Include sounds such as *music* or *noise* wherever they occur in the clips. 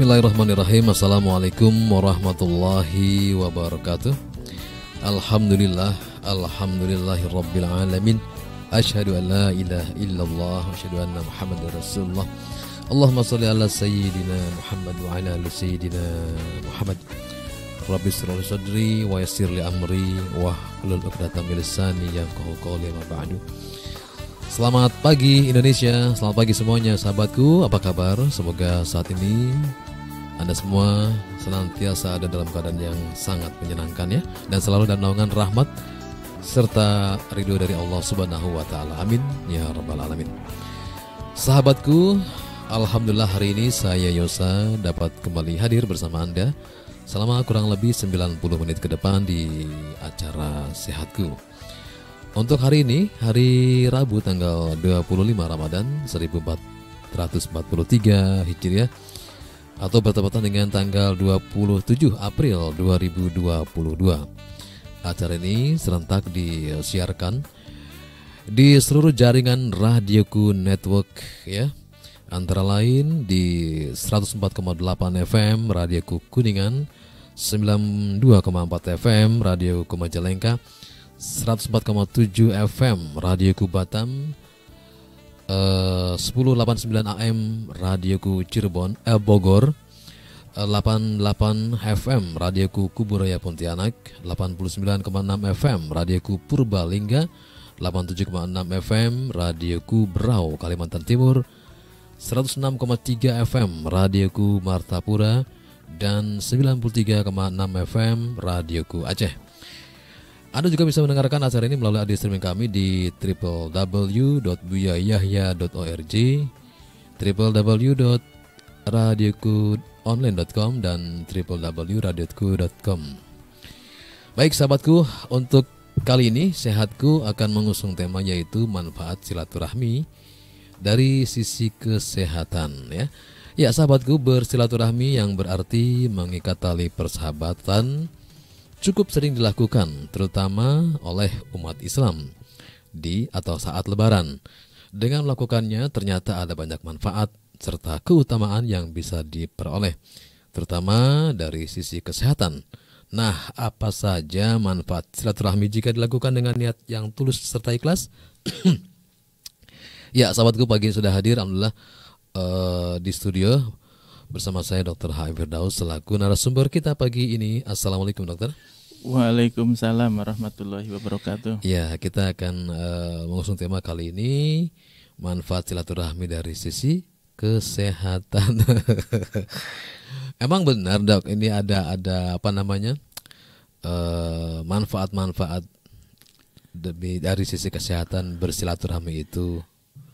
Bismillahirrahmanirrahim. Assalamualaikum warahmatullahi wabarakatuh. Alhamdulillah Alhamdulillahi Rabbil Alamin. Ashadu an la ilaha illallah Ashadu anna Muhammad Rasulullah. Allahumma salli ala Sayyidina Muhammad Wa ala ala Sayyidina Muhammad. Rabbi sirali sadri Wa yassir li amri Wa hlul uqdatan milisani Yang kahu qawli ma ba'du. Selamat pagi Indonesia, selamat pagi semuanya sahabatku, apa kabar? Semoga saat ini Anda semua senantiasa ada dalam keadaan yang sangat menyenangkan ya. Dan selalu dalam naungan rahmat serta ridho dari Allah subhanahu wa ta'ala. Amin. Ya Rabbal Alamin. Sahabatku, Alhamdulillah hari ini saya Yosa dapat kembali hadir bersama Anda Selama kurang lebih 90 menit ke depan di acara Sehatku. Untuk hari ini, hari Rabu tanggal 25 Ramadan 1443 Hijriah atau bertepatan dengan tanggal 27 April 2022. Acara ini serentak disiarkan di seluruh jaringan Radioku Network ya. Antara lain di 104,8 FM Radioku Kuningan, 92,4 FM Radioku Majalengka, 104,7 FM Radioku Batam eh, 1089 AM Radioku Cirebon eh, Bogor. Eh, 88 FM Radioku Kuburaya Pontianak. 89,6 FM Radioku Purbalingga. 87,6 FM Radioku Berau Kalimantan Timur. 106,3 FM Radioku Martapura. Dan 93,6 FM Radioku Aceh anda juga bisa mendengarkan acara ini melalui audio streaming kami di www.buyayahya.org www.radiokuonline.com dan www.radioku.com Baik sahabatku, untuk kali ini Sehatku akan mengusung tema yaitu manfaat silaturahmi dari sisi kesehatan ya. Ya sahabatku bersilaturahmi yang berarti mengikat tali persahabatan cukup sering dilakukan terutama oleh umat Islam di atau saat lebaran. Dengan melakukannya ternyata ada banyak manfaat serta keutamaan yang bisa diperoleh, terutama dari sisi kesehatan. Nah, apa saja manfaat silaturahmi jika dilakukan dengan niat yang tulus serta ikhlas? *clears throat* ya, sahabatku pagi sudah hadir, alhamdulillah uh, di studio bersama saya Dr. H. Firdaus selaku narasumber kita pagi ini. Assalamualaikum dokter. Waalaikumsalam warahmatullahi wabarakatuh. Ya, kita akan uh, mengusung tema kali ini manfaat silaturahmi dari sisi kesehatan. *laughs* Emang benar dok, ini ada ada apa namanya uh, manfaat-manfaat dari sisi kesehatan bersilaturahmi itu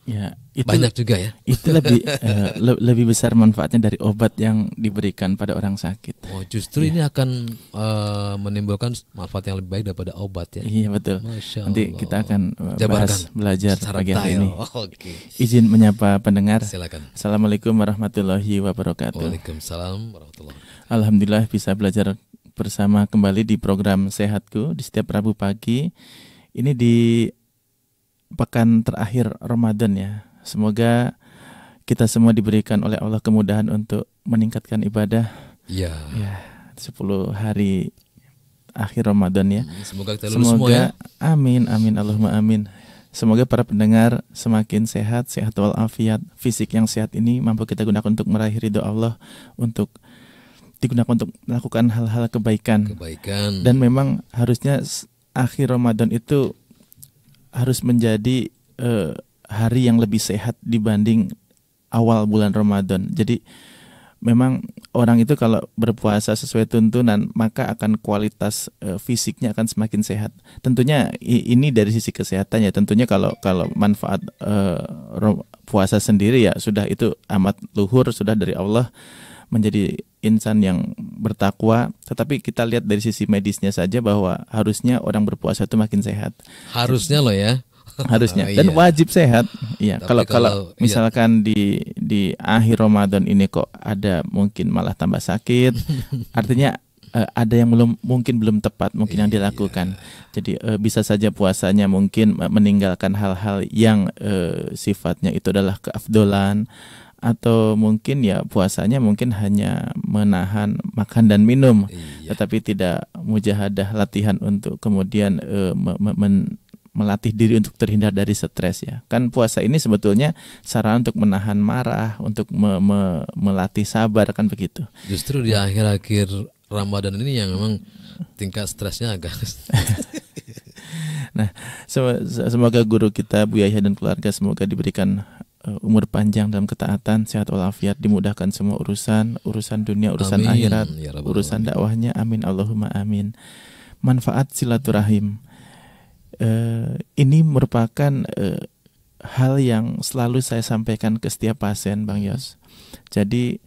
Ya, itu banyak juga ya. Itu lebih uh, *laughs* le lebih besar manfaatnya dari obat yang diberikan pada orang sakit. Oh, justru ya. ini akan uh, menimbulkan manfaat yang lebih baik daripada obat ya. Iya betul. Masya Allah. Nanti kita akan uh, bahas belajar pagi hari ini. *laughs* Oh, okay. Izin menyapa pendengar. Silakan. Assalamualaikum warahmatullahi wabarakatuh. Waalaikumsalam warahmatullahi. Alhamdulillah bisa belajar bersama kembali di program Sehatku di setiap Rabu pagi. Ini di pekan terakhir Ramadan ya. Semoga kita semua diberikan oleh Allah kemudahan untuk meningkatkan ibadah. Ya. Ya, 10 hari akhir Ramadan ya. Hmm, semoga kita lulus Semoga, semua ya. Amin, amin, Allahumma amin. Semoga para pendengar semakin sehat, sehat walafiat, fisik yang sehat ini mampu kita gunakan untuk meraih ridho Allah, untuk digunakan untuk melakukan hal-hal kebaikan. Kebaikan. Dan memang harusnya akhir Ramadan itu harus menjadi uh, hari yang lebih sehat dibanding awal bulan Ramadan. Jadi memang orang itu kalau berpuasa sesuai tuntunan maka akan kualitas uh, fisiknya akan semakin sehat. Tentunya ini dari sisi kesehatan ya. Tentunya kalau kalau manfaat uh, puasa sendiri ya sudah itu amat luhur sudah dari Allah menjadi insan yang bertakwa, tetapi kita lihat dari sisi medisnya saja bahwa harusnya orang berpuasa itu makin sehat. Harusnya loh ya. *laughs* Harusnya *laughs* dan iya. wajib sehat. Iya, kalau kalau iya. misalkan iya. di di akhir Ramadan ini kok ada mungkin malah tambah sakit, *laughs* artinya uh, ada yang belum mungkin belum tepat mungkin yang iya. dilakukan. Jadi uh, bisa saja puasanya mungkin meninggalkan hal-hal yang uh, sifatnya itu adalah keafdolan atau mungkin ya puasanya mungkin hanya menahan makan dan minum. Iya. tetapi tidak mujahadah latihan untuk kemudian eh, me- me- men- melatih diri untuk terhindar dari stres ya. Kan puasa ini sebetulnya sarana untuk menahan marah untuk me- me- melatih sabar kan begitu. Justru di akhir-akhir Ramadan ini yang memang tingkat stresnya agak *laughs* Nah, sem- semoga guru kita Bu Yahya dan keluarga semoga diberikan umur panjang dalam ketaatan, sehat walafiat, dimudahkan semua urusan, urusan dunia, urusan Amin, akhirat, ya Rabbal urusan alamin. dakwahnya. Amin Allahumma amin. Manfaat silaturahim. Eh, ini merupakan eh, hal yang selalu saya sampaikan ke setiap pasien, Bang Yos. Jadi,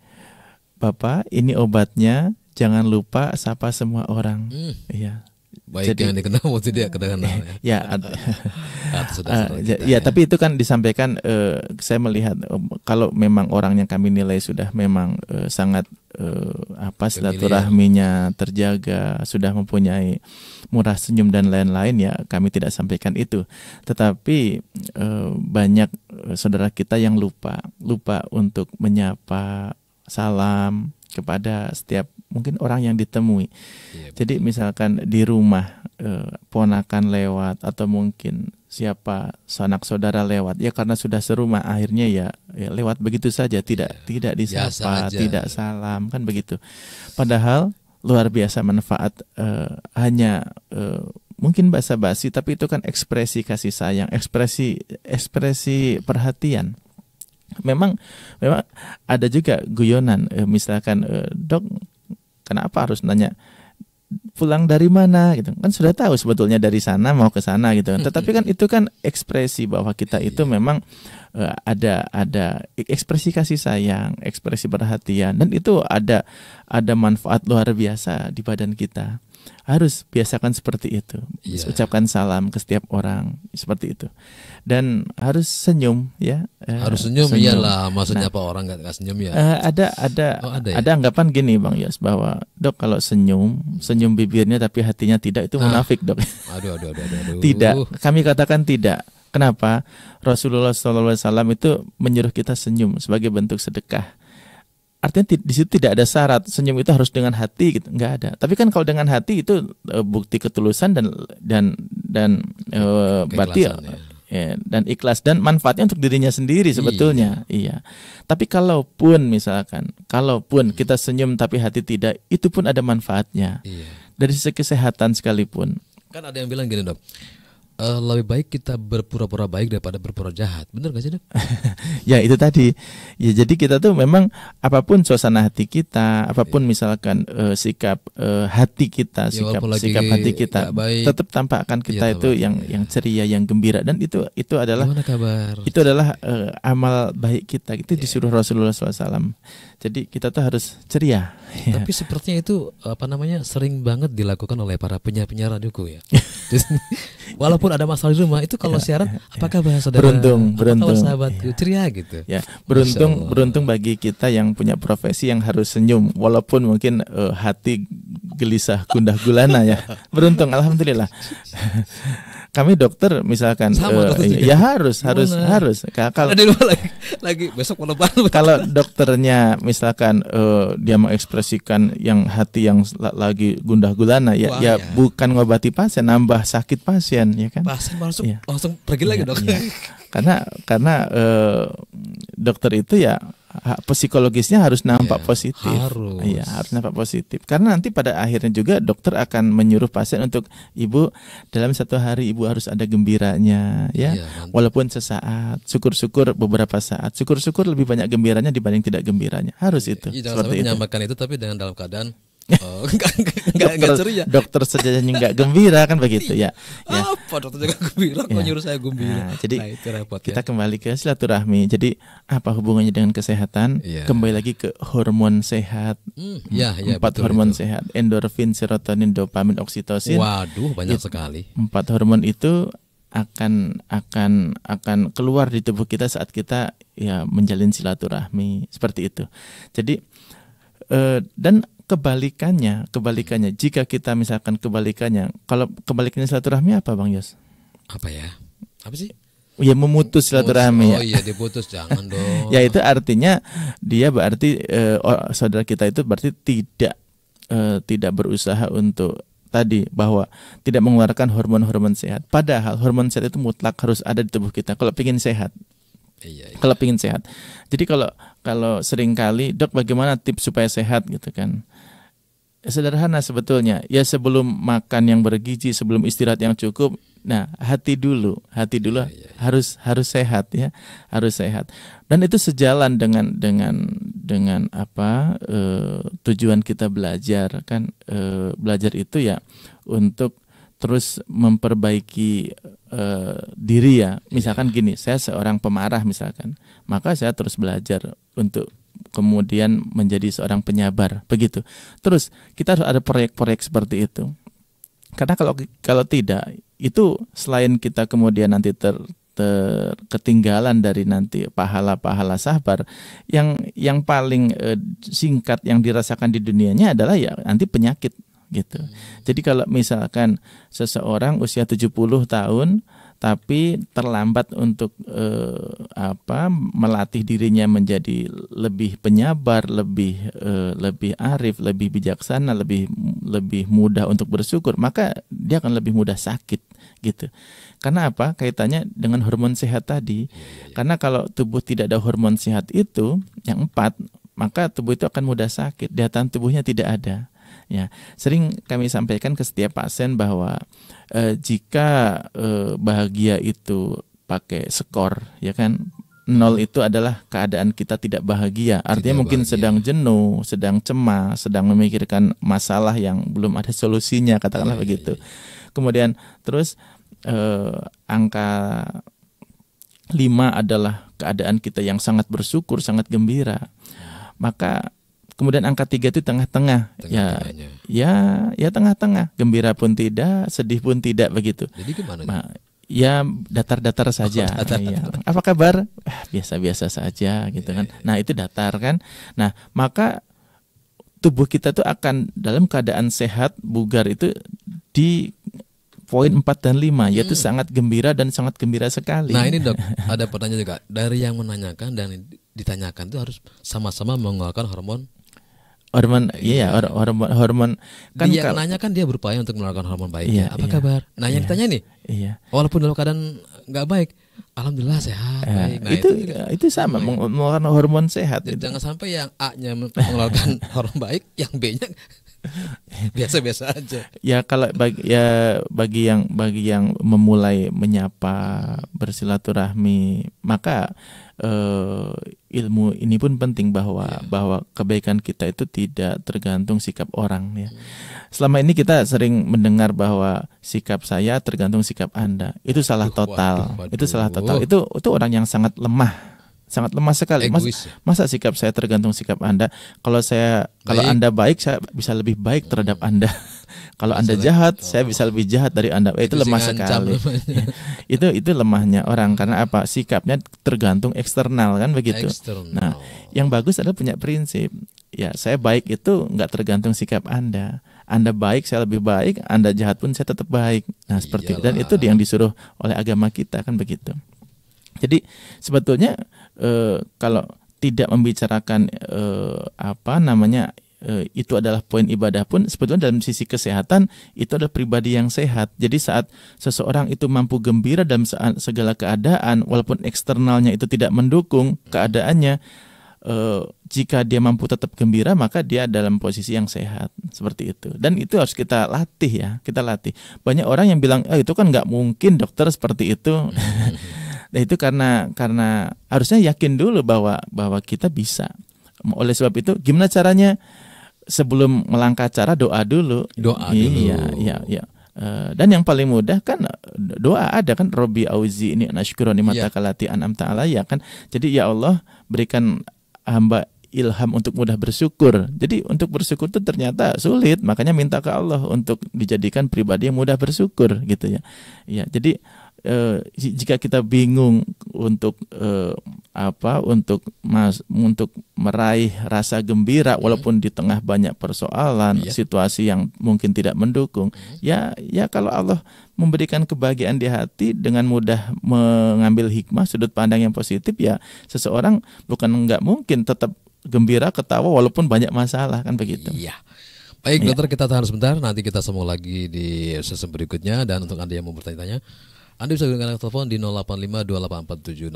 Bapak, ini obatnya. Jangan lupa sapa semua orang. Hmm, Iya. Baik Jadi- yang dikenal maupun tidak kenal ya. Ya, *laughs* *laughs* Atas dasar ya, ya, tapi itu kan disampaikan eh, saya melihat eh, kalau memang orang yang kami nilai sudah memang eh, sangat eh, apa silaturahminya terjaga, sudah mempunyai murah senyum dan lain-lain ya kami tidak sampaikan itu. Tetapi eh, banyak saudara kita yang lupa, lupa untuk menyapa, salam kepada setiap mungkin orang yang ditemui. Iya, Jadi misalkan di rumah eh, ponakan lewat atau mungkin siapa sanak saudara lewat ya karena sudah serumah akhirnya ya, ya lewat begitu saja tidak Iya. tidak disapa tidak salam kan begitu. Padahal luar biasa manfaat eh, hanya eh, mungkin basa-basi tapi itu kan ekspresi kasih sayang ekspresi ekspresi perhatian. Memang memang ada juga guyonan eh, misalkan eh, dok kenapa harus nanya pulang dari mana? Gitu. Kan sudah tahu sebetulnya dari sana mau ke sana gitu. Kan tetapi kan itu kan ekspresi bahwa kita itu memang eh, ada ada ekspresi kasih sayang ekspresi perhatian dan itu ada ada manfaat luar biasa di badan kita harus biasakan seperti itu. Iya. ucapkan salam ke setiap orang seperti itu. Dan harus senyum ya. Eh, harus senyum, iyalah. Maksudnya apa orang nggak senyum ya? Eh, ada ada Oh, ada ada, ya? anggapan gini bang Yos bahwa dok kalau senyum senyum bibirnya tapi hatinya tidak itu Ah. munafik dok. *laughs* Aduh aduh aduh aduh, aduh. tidak. Kami katakan tidak. Kenapa? Rasulullah SAW itu menyuruh kita senyum sebagai bentuk sedekah artinya ti- di situ tidak ada syarat senyum itu harus dengan hati gitu nggak ada. Tapi kan kalau dengan hati itu eh, bukti ketulusan dan dan dan eh, berarti ya. Ya, dan ikhlas dan manfaatnya untuk dirinya sendiri sebetulnya. Iya. Tapi kalaupun misalkan kalaupun kita senyum tapi hati tidak itu pun ada manfaatnya. Iya. Dari sisi kesehatan sekalipun. Kan ada yang bilang gini dok eh, lebih baik kita berpura-pura baik daripada berpura jahat. Bener gak sih dok *laughs* ya itu tadi. Ya jadi kita tuh memang apa pun suasana hati kita apa pun misalkan eh, sikap eh, hati kita Ya, sikap sikap hati kita baik. tetap tampakkan kita Iya, itu yang iya. yang ceria yang gembira. Dan itu itu adalah gimana kabar? itu adalah eh, amal baik kita. Itu Iya. disuruh Rasulullah SAW jadi kita tuh harus ceria ya. *laughs* Tapi sepertinya itu apa namanya sering banget dilakukan oleh para penyiar-penyiar radioku ya. *laughs* Walaupun ada masalah di rumah itu kalau siaran apakah bahasa saudara? Iya, Beruntung, Apa beruntung. kabar sahabatku ceria gitu. ya beruntung beruntung bagi kita yang punya profesi yang harus senyum walaupun mungkin eh, hati gelisah gundah gulana ya *laughs* beruntung alhamdulillah kami dokter misalkan Sama eh, dokter ya harus harus Gimana? harus Ka- kalau lagi, lagi besok lebaran. kalau dokternya misalkan eh, dia mengekspresikan yang hati yang la- lagi gundah gulana ya Wah, ya ya. bukan ngobati pasien nambah sakit pasien ya kan Pasien masuk Iya. langsung pergi lagi Iya, dok. iya. karena karena eh, dokter itu ya psikologisnya harus nampak Iya, positif. harus. iya harus nampak positif. Karena nanti pada akhirnya juga dokter akan menyuruh pasien untuk ibu dalam satu hari ibu harus ada gembiranya ya. Iya, mantap. walaupun sesaat syukur-syukur beberapa saat. Syukur-syukur lebih banyak gembiranya dibanding tidak gembiranya. Harus itu Iya, jangan sampai seperti itu. menyamakan itu tapi dengan dalam keadaan oh, *laughs* enggak enggak enggak, enggak dokter, ceria. dokter saja nggak gembira kan begitu ya ya Apa dokter jaga gembira kok Iya. nyuruh saya gembira. Nah, jadi Nah, itu repot kita ya. kembali ke silaturahmi. Jadi apa hubungannya dengan kesehatan? Iya. Kembali lagi ke hormon sehat. Hmm, ya, ya, Empat betul hormon itu. sehat: endorfin, serotonin, dopamin, oksitosin. Waduh, banyak Itu- sekali. Empat hormon itu akan akan akan keluar di tubuh kita saat kita ya menjalin silaturahmi seperti itu. Jadi eh, dan kebalikannya, kebalikannya jika kita misalkan kebalikannya, kalau kebalikannya silaturahmi apa Bang Yos? Apa ya? Apa sih? ya memutus silaturahmi oh ya. iya diputus jangan *laughs* dong ya itu artinya dia berarti eh, oh, saudara kita itu berarti tidak eh, tidak berusaha untuk tadi bahwa tidak mengeluarkan hormon-hormon sehat. Padahal hormon sehat itu mutlak harus ada di tubuh kita kalau ingin sehat. iya, iya. Kalau ingin sehat. Jadi kalau kalau sering kali dok bagaimana tips supaya sehat gitu kan? Sederhana sebetulnya. Ya sebelum makan yang bergizi, sebelum istirahat yang cukup, nah hati dulu, hati dulu harus harus sehat ya, harus sehat. Dan itu sejalan dengan dengan dengan apa eh, tujuan kita belajar kan eh, belajar itu ya untuk terus memperbaiki eh, diri ya. Misalkan gini, saya seorang pemarah misalkan, maka saya terus belajar untuk kemudian menjadi seorang penyabar begitu. Terus kita harus ada proyek-proyek seperti itu. Karena kalau kalau tidak itu selain kita kemudian nanti ter, ter ketinggalan dari nanti pahala-pahala sabar yang yang paling eh, singkat yang dirasakan di dunianya adalah ya nanti penyakit gitu. Jadi kalau misalkan seseorang usia 70 tahun tapi terlambat untuk eh, apa melatih dirinya menjadi lebih penyabar, lebih eh, lebih arif, lebih bijaksana, lebih lebih mudah untuk bersyukur, maka dia akan lebih mudah sakit gitu. Karena apa? Kaitannya dengan hormon sehat tadi. Karena kalau tubuh tidak ada hormon sehat itu yang empat, maka tubuh itu akan mudah sakit. Daya tahan tubuhnya tidak ada. Ya, sering kami sampaikan ke setiap pasien bahwa eh, jika eh, bahagia itu pakai skor, ya kan, nol itu adalah keadaan kita tidak bahagia. Artinya Tidak mungkin bahagia. sedang jenuh, sedang cemas, sedang memikirkan masalah yang belum ada solusinya, katakanlah Iya, iya, begitu. Kemudian terus eh, angka 5 adalah keadaan kita yang sangat bersyukur, sangat gembira. Maka kemudian angka tiga itu tengah-tengah. Ya, ya, ya tengah-tengah. Gembira pun tidak, sedih pun tidak begitu. jadi gimana Nah, ya datar-datar saja. Oh, *laughs* datar-datar. Iya. Apa kabar? Ah, Biasa-biasa saja gitu kan. Iya, Nah, itu datar kan. Nah, maka tubuh kita tuh akan dalam keadaan sehat, bugar itu di poin 4 dan 5 yaitu sangat gembira dan sangat gembira sekali. Hmm. Nah ini dok, *laughs* ada pertanyaan juga dari yang menanyakan dan ditanyakan itu harus sama-sama mengeluarkan hormon. Hormon iya hor- hormon hormon kan dia nanya kan dia berupaya untuk mengeluarkan hormon baik. Iya, ya. Apa iya. kabar? Nah yang Iya. ditanya nih, iya walaupun dalam keadaan nggak baik, alhamdulillah sehat. Eh, baik. Nah, itu juga. itu sama meng- mengeluarkan hormon sehat Jadi itu. Jangan sampai yang A-nya mengeluarkan *laughs* hormon baik, yang B-nya *laughs* biasa-biasa aja. ya kalau bagi ya bagi yang bagi yang memulai menyapa bersilaturahmi maka eh, ilmu ini pun penting bahwa Iya. bahwa kebaikan kita itu tidak tergantung sikap orang ya selama ini kita sering mendengar bahwa sikap saya tergantung sikap anda itu salah Waduh, total waduh, itu salah waduh. total itu itu orang yang sangat lemah sangat lemah sekali Mas- Egois. ya. Masa sikap saya tergantung sikap Anda? Kalau saya kalau Baik. Anda baik, saya bisa lebih baik terhadap Anda. *laughs* kalau Anda jahat, oh. saya bisa lebih jahat dari Anda. Eh, itu, Itu lemah sekali. *laughs* itu itu lemahnya orang karena apa? Sikapnya tergantung eksternal kan begitu. Eksternal. Nah, Yang bagus adalah punya prinsip. Ya, saya baik itu nggak tergantung sikap Anda. Anda baik, saya lebih baik. Anda jahat pun saya tetap baik. Nah, seperti itu. Dan Iyalah. itu yang disuruh oleh agama kita kan begitu. Jadi sebetulnya eh, kalau tidak membicarakan eh, apa namanya eh, itu adalah poin ibadah pun sebetulnya dalam sisi kesehatan itu adalah pribadi yang sehat. Jadi saat seseorang itu mampu gembira dalam segala keadaan walaupun eksternalnya itu tidak mendukung keadaannya eh, jika dia mampu tetap gembira maka dia dalam posisi yang sehat. Seperti itu. Dan itu harus kita latih ya kita latih. Banyak orang yang bilang ah itu kan nggak mungkin dokter seperti itu *laughs* Nah itu karena karena harusnya yakin dulu bahwa bahwa kita bisa. Oleh sebab itu gimana caranya sebelum melangkah cara doa dulu. Doa Iya, dulu. iya, iya. Eh, dan yang paling mudah kan doa ada kan Robi auzi ini nashkuroni mata Iya. kalati an'am ta'ala ya kan. Jadi ya Allah berikan hamba ilham untuk mudah bersyukur. Jadi untuk bersyukur itu ternyata sulit, makanya minta ke Allah untuk dijadikan pribadi yang mudah bersyukur gitu ya. Ya, jadi eh, jika kita bingung untuk eh, apa untuk mas untuk meraih rasa gembira Hmm. walaupun di tengah banyak persoalan Iya. situasi yang mungkin tidak mendukung ya ya kalau Allah memberikan kebahagiaan di hati dengan mudah mengambil hikmah sudut pandang yang positif ya seseorang bukan nggak mungkin tetap gembira ketawa walaupun banyak masalah kan begitu Iya. Baik, Iya. dokter kita tahan sebentar. Nanti kita sambung lagi di sesi berikutnya. Dan untuk anda yang mau bertanya-tanya, anda bisa gunakan telepon di 085 147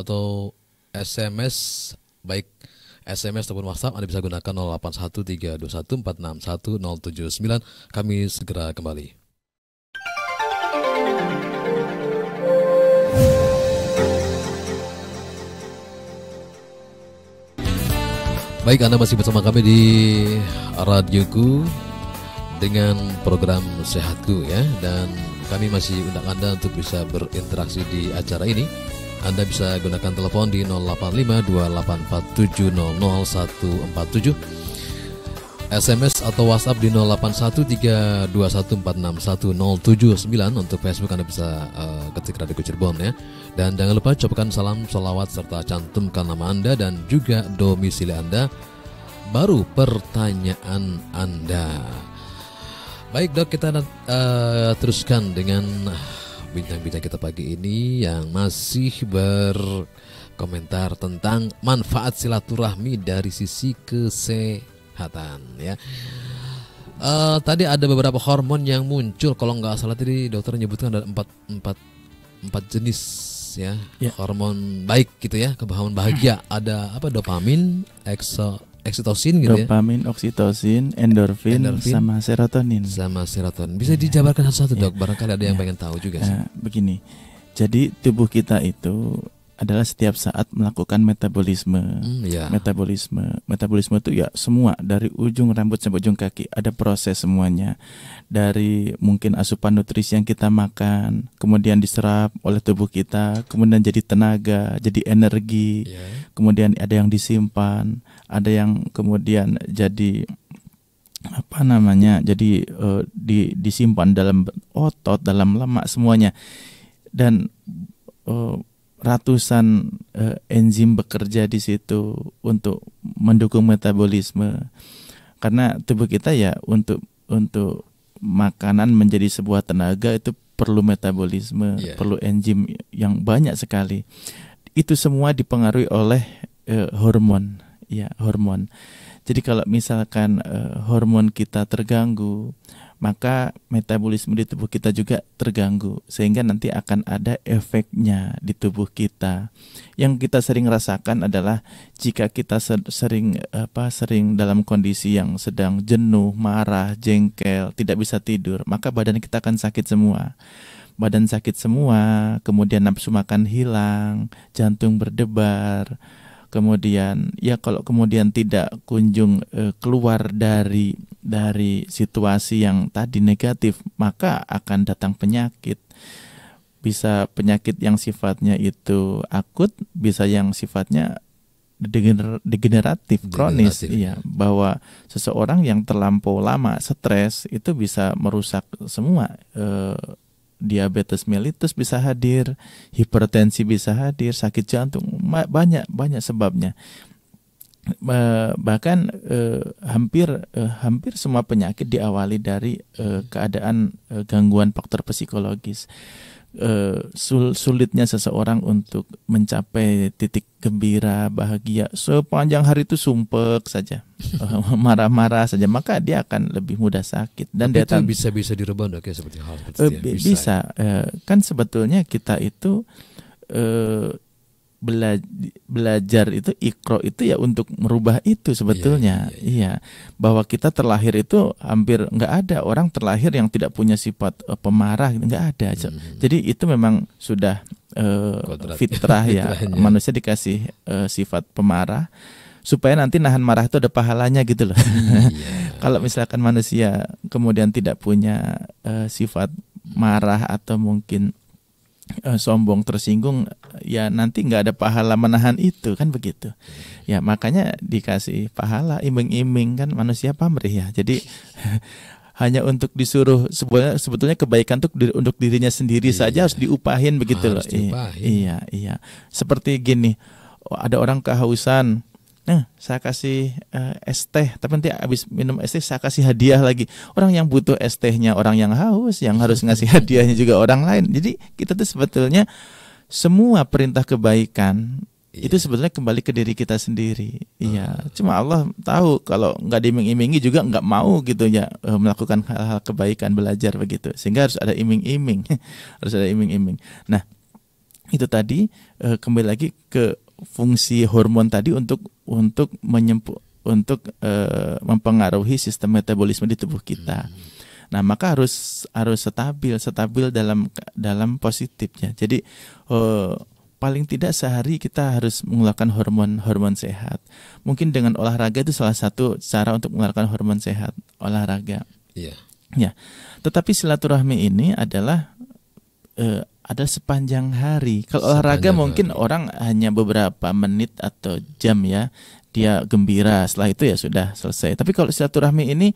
atau SMS baik SMS ataupun WhatsApp Anda bisa gunakan 081 321 461 079. Kami segera kembali. Baik, Anda masih bersama kami di Radioku dengan program Sehatku ya dan kami masih undang Anda untuk bisa berinteraksi di acara ini. Anda bisa gunakan telepon di 085284700147 SMS atau WhatsApp di 081321461079 untuk Facebook Anda bisa uh, ketik Radio Cirebon ya. Dan jangan lupa ucapkan salam, salawat serta cantumkan nama Anda dan juga domisili Anda. Baru pertanyaan Anda. Baik dok kita uh, teruskan dengan bincang-bincang kita pagi ini yang masih berkomentar tentang manfaat silaturahmi dari sisi kesehatan ya. Uh, tadi ada beberapa hormon yang muncul kalau nggak salah tadi dokter menyebutkan ada empat empat empat jenis ya, Ya. hormon baik gitu ya kebahagiaan bahagia ada apa dopamin, ekso, eksitosin gitu ya dopamin oksitosin endorfin, Endorfin. sama serotonin sama serotonin bisa dijabarkan satu-satu dok barangkali ada yang Ya. pengen tahu juga sih. Nah, begini jadi tubuh kita itu adalah setiap saat melakukan metabolisme Hmm, ya. metabolisme metabolisme itu ya semua dari ujung rambut sampai ujung kaki ada proses semuanya dari mungkin asupan nutrisi yang kita makan kemudian diserap oleh tubuh kita kemudian jadi tenaga jadi energi Ya. kemudian ada yang disimpan ada yang kemudian jadi apa namanya jadi eh, di, disimpan dalam otot dalam lemak semuanya dan eh, ratusan eh, enzim bekerja di situ untuk mendukung metabolisme. Karena tubuh kita ya untuk untuk makanan menjadi sebuah tenaga itu perlu metabolisme Iya. perlu enzim yang banyak sekali. Itu semua dipengaruhi oleh eh, hormon. Ya hormon. Jadi kalau misalkan eh, hormon kita terganggu maka metabolisme di tubuh kita juga terganggu sehingga nanti akan ada efeknya di tubuh kita. Yang kita sering rasakan adalah jika kita se- sering apa sering dalam kondisi yang sedang jenuh, marah, jengkel, tidak bisa tidur, maka badan kita akan sakit semua. Badan sakit semua, kemudian nafsu makan hilang, jantung berdebar, kemudian ya kalau kemudian tidak kunjung eh, keluar dari dari situasi yang tadi negatif maka akan datang penyakit. Bisa penyakit yang sifatnya itu akut bisa yang sifatnya degener- degeneratif kronis. Degeneratif, iya bahwa seseorang yang terlampau lama stres itu bisa merusak semua eh, diabetes mellitus bisa hadir hipertensi bisa hadir sakit jantung banyak banyak sebabnya. Bahkan eh, hampir eh, hampir semua penyakit diawali dari eh, keadaan eh, gangguan faktor psikologis Eh, sul- sulitnya seseorang untuk mencapai titik gembira bahagia. Sepanjang hari itu sumpek saja. *laughs* Eh, marah-marah saja. Maka dia akan lebih mudah sakit. Dan Tapi dia itu bisa bisa dirubah dok ya seperti hal seperti Eh, ya? bi- bisa, Eh, kan sebetulnya kita itu eh, bela- belajar itu ikro itu ya untuk merubah itu sebetulnya. Iya, iya bahwa kita terlahir itu hampir nggak ada orang terlahir yang tidak punya sifat eh, pemarah nggak ada. Hmm. jadi itu memang sudah Kodrat. fitrah ya. *laughs* Manusia dikasih eh, sifat pemarah supaya nanti nahan marah itu ada pahalanya gitu loh. Iya. *laughs* kalau misalkan manusia kemudian tidak punya eh, sifat marah atau mungkin eh, sombong tersinggung ya nanti nggak ada pahala menahan itu kan begitu ya makanya dikasih pahala iming-iming kan manusia pamrih ya jadi *laughs* hanya untuk disuruh sebetulnya sebetulnya kebaikan untuk untuk dirinya sendiri iya. saja harus diupahin begitu harus loh. Diupahin. Iya, iya. Seperti gini, ada orang kehausan, Nah, saya kasih uh, es teh, tapi nanti habis minum es teh saya kasih hadiah lagi. Orang yang butuh es tehnya orang yang haus, yang harus ngasih *laughs* hadiahnya juga orang lain. Jadi kita tuh sebetulnya semua perintah kebaikan yeah. itu sebetulnya kembali ke diri kita sendiri. Iya, uh. cuma Allah tahu kalau nggak diiming-imingi juga nggak mau gitu ya eh, melakukan hal-hal kebaikan belajar begitu. Sehingga harus ada iming-iming, *laughs* harus ada iming-iming. Nah, itu tadi uh, kembali lagi ke fungsi hormon tadi untuk untuk menyempuh untuk uh, mempengaruhi sistem metabolisme di tubuh kita. Hmm. Nah, maka harus harus stabil, stabil dalam dalam positifnya. Jadi uh, paling tidak sehari kita harus mengeluarkan hormon-hormon sehat. Mungkin dengan olahraga itu salah satu cara untuk mengeluarkan hormon sehat, olahraga. Iya. Ya. Tetapi silaturahmi ini adalah uh, ada sepanjang hari. Kalau olahraga mungkin hari. orang hanya beberapa menit atau jam ya, dia gembira. Setelah itu ya sudah selesai. Tapi kalau silaturahmi ini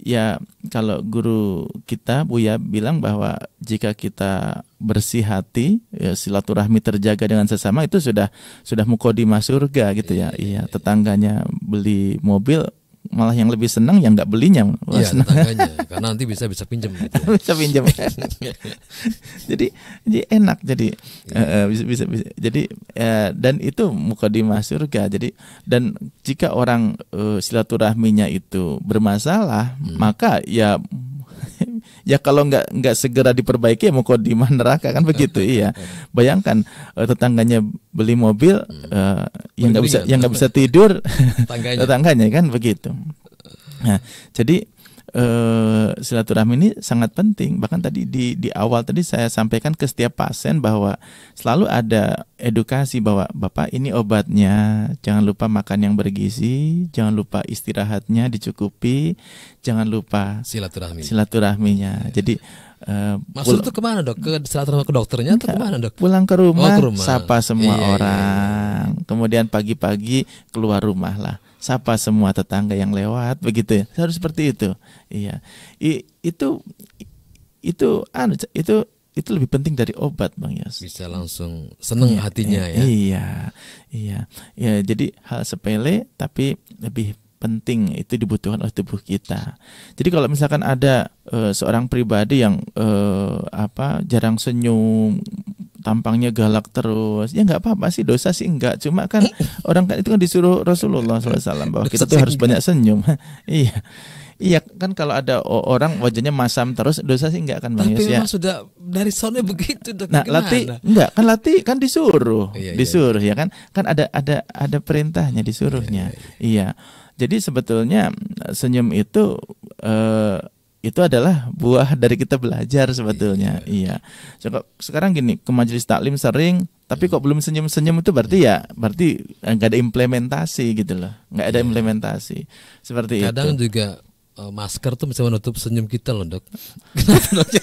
ya kalau guru kita Buya bilang bahwa jika kita bersih hati, ya silaturahmi terjaga dengan sesama itu sudah sudah mukodimah surga gitu ya. Iya, iya, iya. tetangganya beli mobil malah yang lebih senang yang nggak belinya. Iya tetangganya. Karena nanti bisa bisa pinjam gitu. *laughs* bisa pinjam *laughs* jadi jadi enak. Jadi uh, bisa, bisa bisa. Jadi uh, dan itu muka di surga jadi dan jika orang uh, silaturahminya itu bermasalah hmm. maka ya ya kalau nggak nggak segera diperbaiki ya mau kodimah neraka kan begitu iya. bayangkan uh, tetangganya beli mobil uh, yang nggak bisa yang nggak bisa tidur tetangganya. *laughs* tetangganya kan begitu. Nah jadi uh, silaturahmi ini sangat penting. Bahkan tadi di di awal tadi saya sampaikan ke setiap pasien bahwa selalu ada edukasi bahwa Bapak ini obatnya, jangan lupa makan yang bergizi, jangan lupa istirahatnya dicukupi, jangan lupa silaturahmi. Silaturahminya. Jadi Uh, Maksud itu ke mana dok? Ke silaturahmi ke dokternya atau ke mana dok? Pulang ke rumah, oh, ke rumah. sapa semua iya, iya, iya. orang. Iya, iya. Kemudian pagi-pagi keluar rumah lah sapa semua tetangga yang lewat begitu ya. Harus seperti itu. Iya. I, itu itu anu itu itu lebih penting dari obat bang Yas bisa langsung seneng iya, hatinya iya, ya. iya. Iya. Ya jadi hal sepele tapi lebih penting itu dibutuhkan oleh tubuh kita. Jadi kalau misalkan ada uh, seorang pribadi yang uh, apa jarang senyum, tampangnya galak terus, ya nggak apa-apa sih dosa sih enggak. Cuma kan orang kan itu kan disuruh Rasulullah SAW bahwa kita tuh harus banyak senyum. *laughs* iya. Iya kan kalau ada orang wajahnya masam terus dosa sih enggak kan Bang Tapi ya? memang sudah dari soalnya begitu dok. Nah, latih enggak kan latih kan disuruh. Iya, iya. disuruh iya. ya kan? Kan ada ada ada perintahnya disuruhnya. Iya. iya, iya. Jadi sebetulnya senyum itu uh, itu adalah buah dari kita belajar sebetulnya. Iya. iya. Sekarang gini, ke majelis taklim sering, tapi kok belum senyum-senyum itu berarti ya berarti nggak ada implementasi gitu loh. nggak ada iya. implementasi. Seperti Kadang itu. Kadang juga uh, masker tuh bisa menutup senyum kita loh, Dok. *laughs*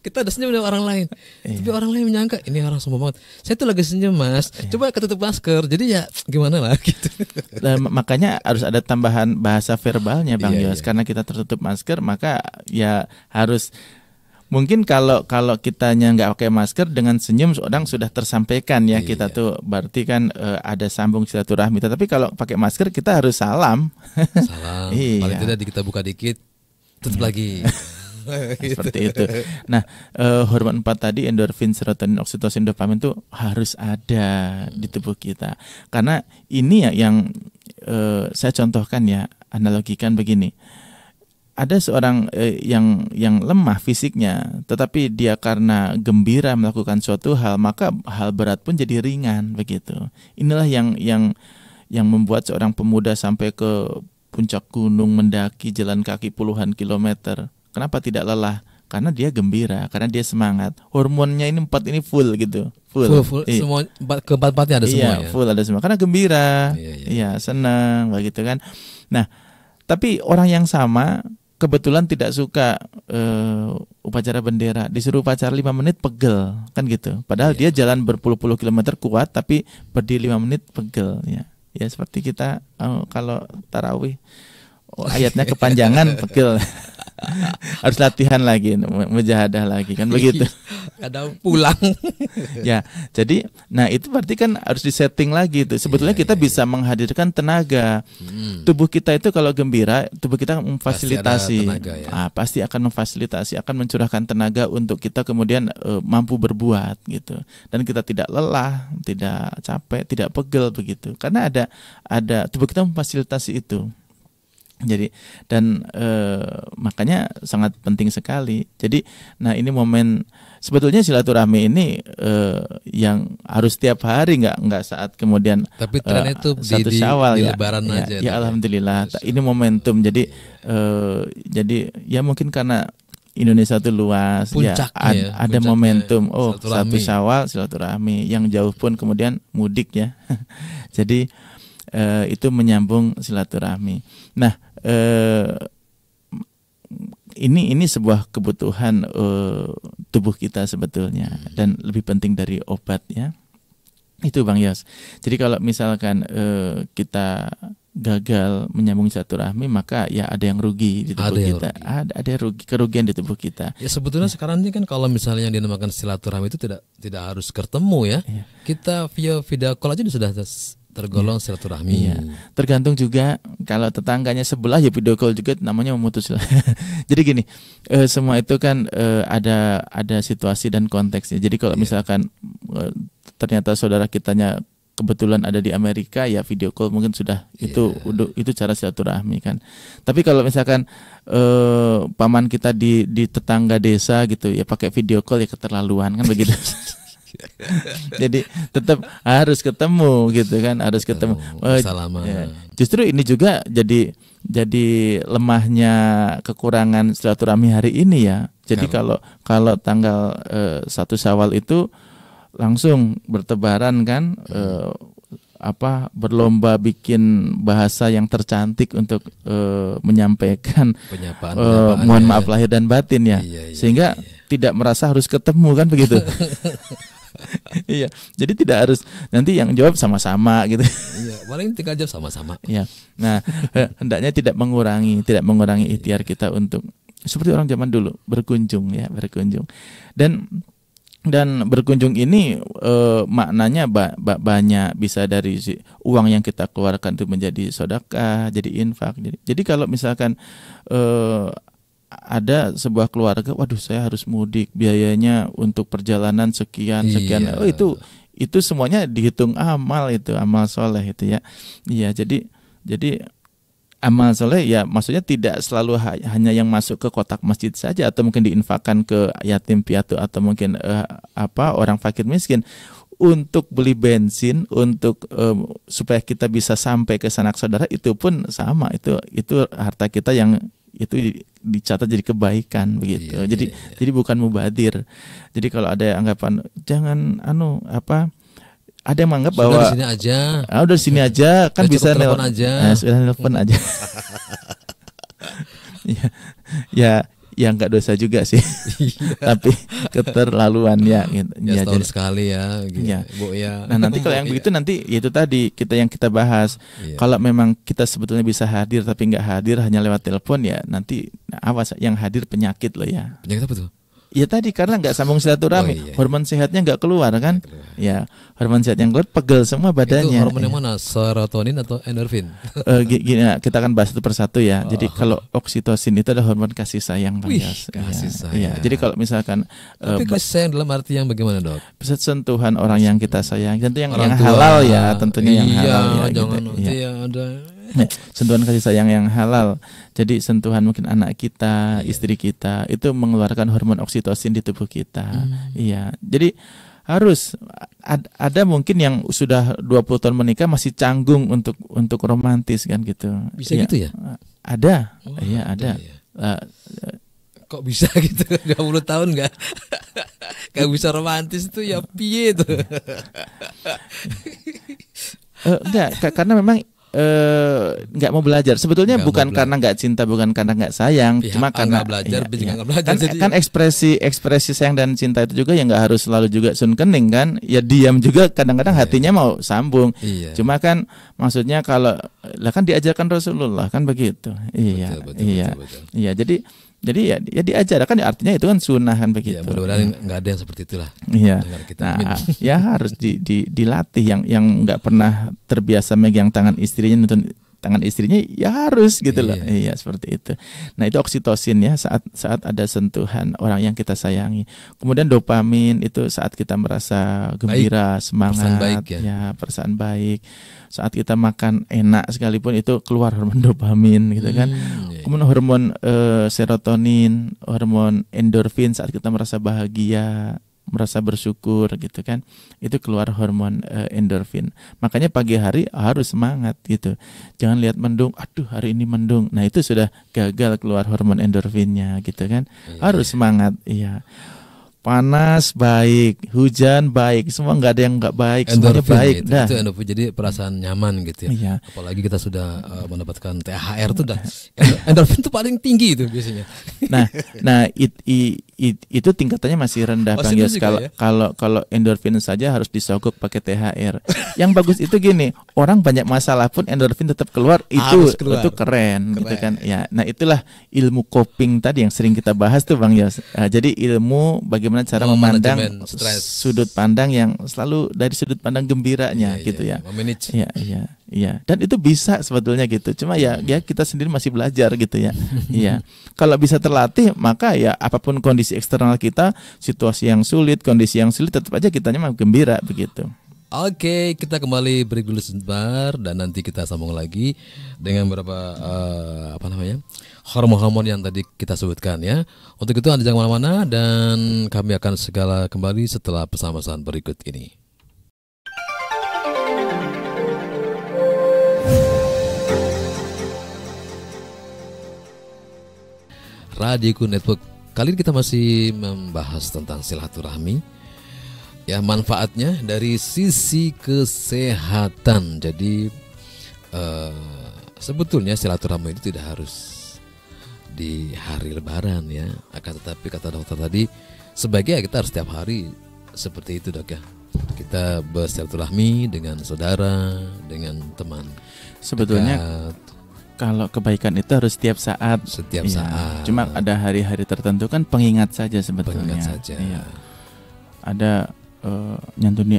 kita ada senyum dengan orang lain. Iya. tapi orang lain menyangka ini orang sombong banget. Saya tuh lagi senyum mas. Iya. coba ketutup masker. Jadi ya gimana lah *laughs* gitu. Nah, makanya harus ada tambahan bahasa verbalnya bang iya, Yos. iya. karena kita tertutup masker maka ya harus mungkin kalau kalau kitanya nggak pakai masker dengan senyum orang sudah tersampaikan ya. Iya. kita tuh berarti kan uh, ada sambung silaturahmi. Tapi kalau pakai masker kita harus salam. Salam. *laughs* Iya. paling tidak kita buka dikit tutup lagi *laughs* *laughs* seperti itu. Nah, uh, hormon empat tadi endorfin, serotonin, oksitosin, dopamin itu harus ada di tubuh kita. Karena ini ya yang uh, saya contohkan ya, analogikan begini. Ada seorang uh, yang yang lemah fisiknya, tetapi dia karena gembira melakukan suatu hal, maka hal berat pun jadi ringan begitu. Inilah yang yang yang membuat seorang pemuda sampai ke puncak gunung mendaki jalan kaki puluhan kilometer Kenapa tidak lelah? Karena dia gembira, karena dia semangat. Hormonnya ini empat ini full gitu, full. Full, full. Iya. semua keempat empatnya ada iya, semua ya. full ada semua. Karena gembira, iya, iya. iya senang, begitu kan. Nah, tapi orang yang sama kebetulan tidak suka uh, upacara bendera, disuruh upacara lima menit pegel, kan gitu. Padahal iya. dia jalan berpuluh-puluh kilometer kuat, tapi berdiri lima menit pegel, ya. Ya seperti kita uh, kalau tarawih, oh, ayatnya kepanjangan *laughs* pegel. *laughs* harus latihan lagi mujahadah lagi kan begitu. Kadang pulang. *laughs* Ya jadi nah itu berarti kan harus disetting lagi itu. Sebetulnya Iya, kita iya, bisa menghadirkan tenaga. Hmm. tubuh kita itu kalau gembira tubuh kita memfasilitasi. Pasti tenaga, ya. Ah, pasti akan memfasilitasi akan mencurahkan tenaga untuk kita kemudian eh, mampu berbuat gitu. Dan kita tidak lelah tidak capek tidak pegel begitu. Karena ada ada tubuh kita memfasilitasi itu jadi dan eh, makanya sangat penting sekali. Jadi nah ini momen sebetulnya silaturahmi ini eh, yang harus tiap hari nggak nggak saat kemudian Tapi tren eh, itu di- satu di- syawal di ya. Lebaran ya, aja, Ya, ya. alhamdulillah. Terus, Ini momentum. Jadi eh, jadi ya mungkin karena Indonesia itu luas Puncaknya ya ya, ada puncaknya momentum oh satu syawal silaturahmi yang jauh pun kemudian mudik ya *laughs* jadi eh, itu menyambung silaturahmi nah eh, ini ini sebuah kebutuhan eh, tubuh kita sebetulnya dan lebih penting dari obat ya itu bang Yos jadi kalau misalkan eh, kita gagal menyambung silaturahmi maka ya ada yang rugi di tubuh Ada kita rugi. ada ada rugi kerugian di tubuh kita Ya sebetulnya sekarang ini kan kalau misalnya yang dinamakan silaturahmi itu tidak tidak harus ketemu ya. Iya. Kita via video call aja sudah tergolong silaturahmi. Iya. Tergantung juga kalau tetangganya sebelah ya video call juga namanya memutus. *laughs* Jadi gini, eh, semua itu kan eh, ada ada situasi dan konteksnya. Jadi kalau Iya. misalkan eh, ternyata saudara kitanya kebetulan ada di Amerika ya video call mungkin sudah itu Iya. udah- itu cara silaturahmi kan. Tapi kalau misalkan eh, paman kita di di tetangga desa gitu ya pakai video call ya keterlaluan kan begitu. *laughs* *laughs* Jadi tetap harus ketemu gitu kan, harus ketemu. Eh, Salaman. ya. Justru ini juga jadi jadi lemahnya kekurangan silaturahmi hari ini ya. Jadi Karena- kalau kalau tanggal eh, satu Syawal itu langsung bertebaran kan eh, apa berlomba bikin bahasa yang tercantik untuk eh, menyampaikan Penyapaan, eh, penyapaan mohon ya. maaf lahir dan batin ya. Iya, iya, Sehingga tidak merasa harus ketemu kan begitu. *laughs* *laughs* Iya, jadi tidak harus nanti yang jawab sama-sama gitu. Iya, paling tinggal jawab sama-sama. *laughs* Ya. Nah, eh, hendaknya tidak mengurangi, tidak mengurangi ikhtiar kita untuk seperti orang zaman dulu berkunjung ya, berkunjung. Dan dan berkunjung ini eh, maknanya ba- ba- banyak bisa dari si- uang yang kita keluarkan itu menjadi sodakah, jadi infak. Jadi, jadi kalau misalkan eh, ada sebuah keluarga, waduh saya harus mudik, biayanya untuk perjalanan sekian sekian. Iya. Oh itu itu semuanya dihitung amal itu amal soleh itu ya. Iya jadi jadi amal soleh ya maksudnya tidak selalu ha- hanya yang masuk ke kotak masjid saja atau mungkin diinfakkan ke yatim piatu atau mungkin eh, apa orang fakir miskin untuk beli bensin untuk em, supaya kita bisa sampai ke sanak saudara itu pun sama itu itu harta kita yang itu dicatat jadi kebaikan begitu Iya, jadi iya, iya. jadi bukan mubadir jadi kalau ada anggapan jangan anu apa ada yang menganggap Sudah bahwa di sini aja. Ah, udah di sini aja kan bisa telepon aja. Nah, sudah telepon aja. *laughs* ya, ya, ya nggak dosa juga sih. *laughs* Tapi keterlaluan ya. Gitu. Ya, Ya, jadi- sekali ya, gitu. Iya. Bu ya. Nah nanti kalau yang Iya. begitu nanti ya itu tadi kita yang kita bahas. Iya. Kalau memang kita sebetulnya bisa hadir tapi nggak hadir hanya lewat telepon ya nanti nah, awas yang hadir penyakit loh ya. Penyakit apa tuh? Ya tadi karena nggak sambung silaturahmi, Oh, iya. hormon sehatnya nggak keluar kan? keluar. Ya hormon sehat yang keluar pegel semua Itu badannya. hormon yang Ya. mana? Serotonin atau endorfin? Eh, gi- gini, ya, kita akan bahas satu persatu ya. Oh. Jadi kalau oksitosin itu adalah hormon kasih sayang, Wih, Yas. kasih Iya, sayang. iya. Jadi kalau misalkan eh, Tapi kasih sayang dalam arti yang bagaimana dok? sentuhan orang yang kita sayang, tentu yang, Orang yang tua. halal ya, tentunya yang iya, halal ya. jangan gitu. nanti Iya. ya ada. Sentuhan kasih sayang yang halal. Jadi sentuhan mungkin anak kita, istri kita itu mengeluarkan hormon oksitosin di tubuh kita. Hmm. Iya. Jadi harus ad- ada mungkin yang sudah 20 tahun menikah masih canggung untuk untuk romantis kan gitu. Bisa Iya. gitu ya? Ada. Oh, iya, ada. ya. Eh, Kok bisa *laughs* gitu 20 tahun nggak *laughs* nggak bisa romantis tuh ya piye tuh. Eh, enggak, ka- karena memang eh nggak mau belajar. Sebetulnya Nggak bukan karena nggak cinta, bukan karena nggak sayang, Pihak cuma A karena belajar, iya, iya. belajar, Kan, jadi- kan ekspresi ekspresi sayang dan cinta itu juga yang nggak harus selalu juga sun kening kan. Ya diam juga kadang-kadang Iya. hatinya mau sambung. Iya. Cuma kan maksudnya kalau lah kan diajarkan Rasulullah kan begitu. Iya, Betul, betul, iya. betul, betul. Iya, jadi Jadi ya, ya diajar kan artinya itu kan sunnah kan Ya, begitu. mudah-mudahan nggak ada yang seperti itulah. Iya. Kita. Nah, Amin. ya harus di, di, dilatih yang yang nggak pernah terbiasa megang tangan istrinya nonton tangan istrinya ya harus gitu loh. Iya. Iya, seperti itu. Nah, itu oksitosin ya saat saat ada sentuhan orang yang kita sayangi. Kemudian dopamin itu saat kita merasa gembira, semangat, baik ya. ya, perasaan baik. Saat kita makan enak sekalipun itu keluar hormon *laughs* dopamin gitu kan. Hmm, iya. Kemudian hormon eh, serotonin, hormon endorfin saat kita merasa bahagia, merasa bersyukur gitu kan. Itu keluar hormon eh, endorfin. Makanya pagi hari harus semangat gitu. Jangan lihat mendung, aduh hari ini mendung. Nah, itu sudah gagal keluar hormon endorfinnya gitu kan. Iya. Harus semangat, iya. Panas baik, hujan baik, semua nggak ada yang nggak baik, semuanya baik gitu. dah. itu endorfin jadi perasaan nyaman gitu ya Iya. apalagi kita sudah uh, mendapatkan THR tuh dah endorfin tuh paling tinggi itu biasanya Nah, nah it, i- it- itu tingkatannya masih rendah Oh, Bang Yos. Kalau ya? kalau kalau endorfin saja harus disogok pakai THR. Yang bagus itu gini, orang banyak masalah pun endorfin tetap keluar itu keluar. itu keren, gitu Keren. kan. Ya, nah itulah ilmu coping tadi yang sering kita bahas tuh Bang Yos. Ah, jadi ilmu bagaimana cara Oh, memandang sudut pandang yang selalu dari sudut pandang gembiranya Iya, gitu iya, ya. memanage Iya, iya, iya. Dan itu bisa sebetulnya gitu. Cuma ya, ya kita sendiri masih belajar gitu ya. *laughs* Iya. Kalau bisa terlatih, maka ya apa pun kondisi eksternal kita, situasi yang sulit, kondisi yang sulit, tetap aja kitanya mah gembira begitu. Oke, kita kembali break dulu sebentar dan nanti kita sambung lagi dengan beberapa eh, apa namanya hormon-hormon yang tadi kita sebutkan ya. Untuk itu anda jangan ke mana-mana dan kami akan segala kembali setelah pesan-pesan berikut ini. Radioku Network kali ini kita masih membahas tentang silaturahmi ya manfaatnya dari sisi kesehatan. Jadi eh, sebetulnya silaturahmi itu tidak harus di hari Lebaran ya. Akan tetapi kata dokter tadi sebaiknya kita harus setiap hari seperti itu dok ya. Kita bersilaturahmi dengan saudara, dengan teman. Sebetulnya dekat, kalau kebaikan itu harus setiap saat. setiap Iya. saat. Cuma ada hari-hari tertentu kan pengingat saja sebetulnya. pengingat saja. Iya. Ada eh, nyantuni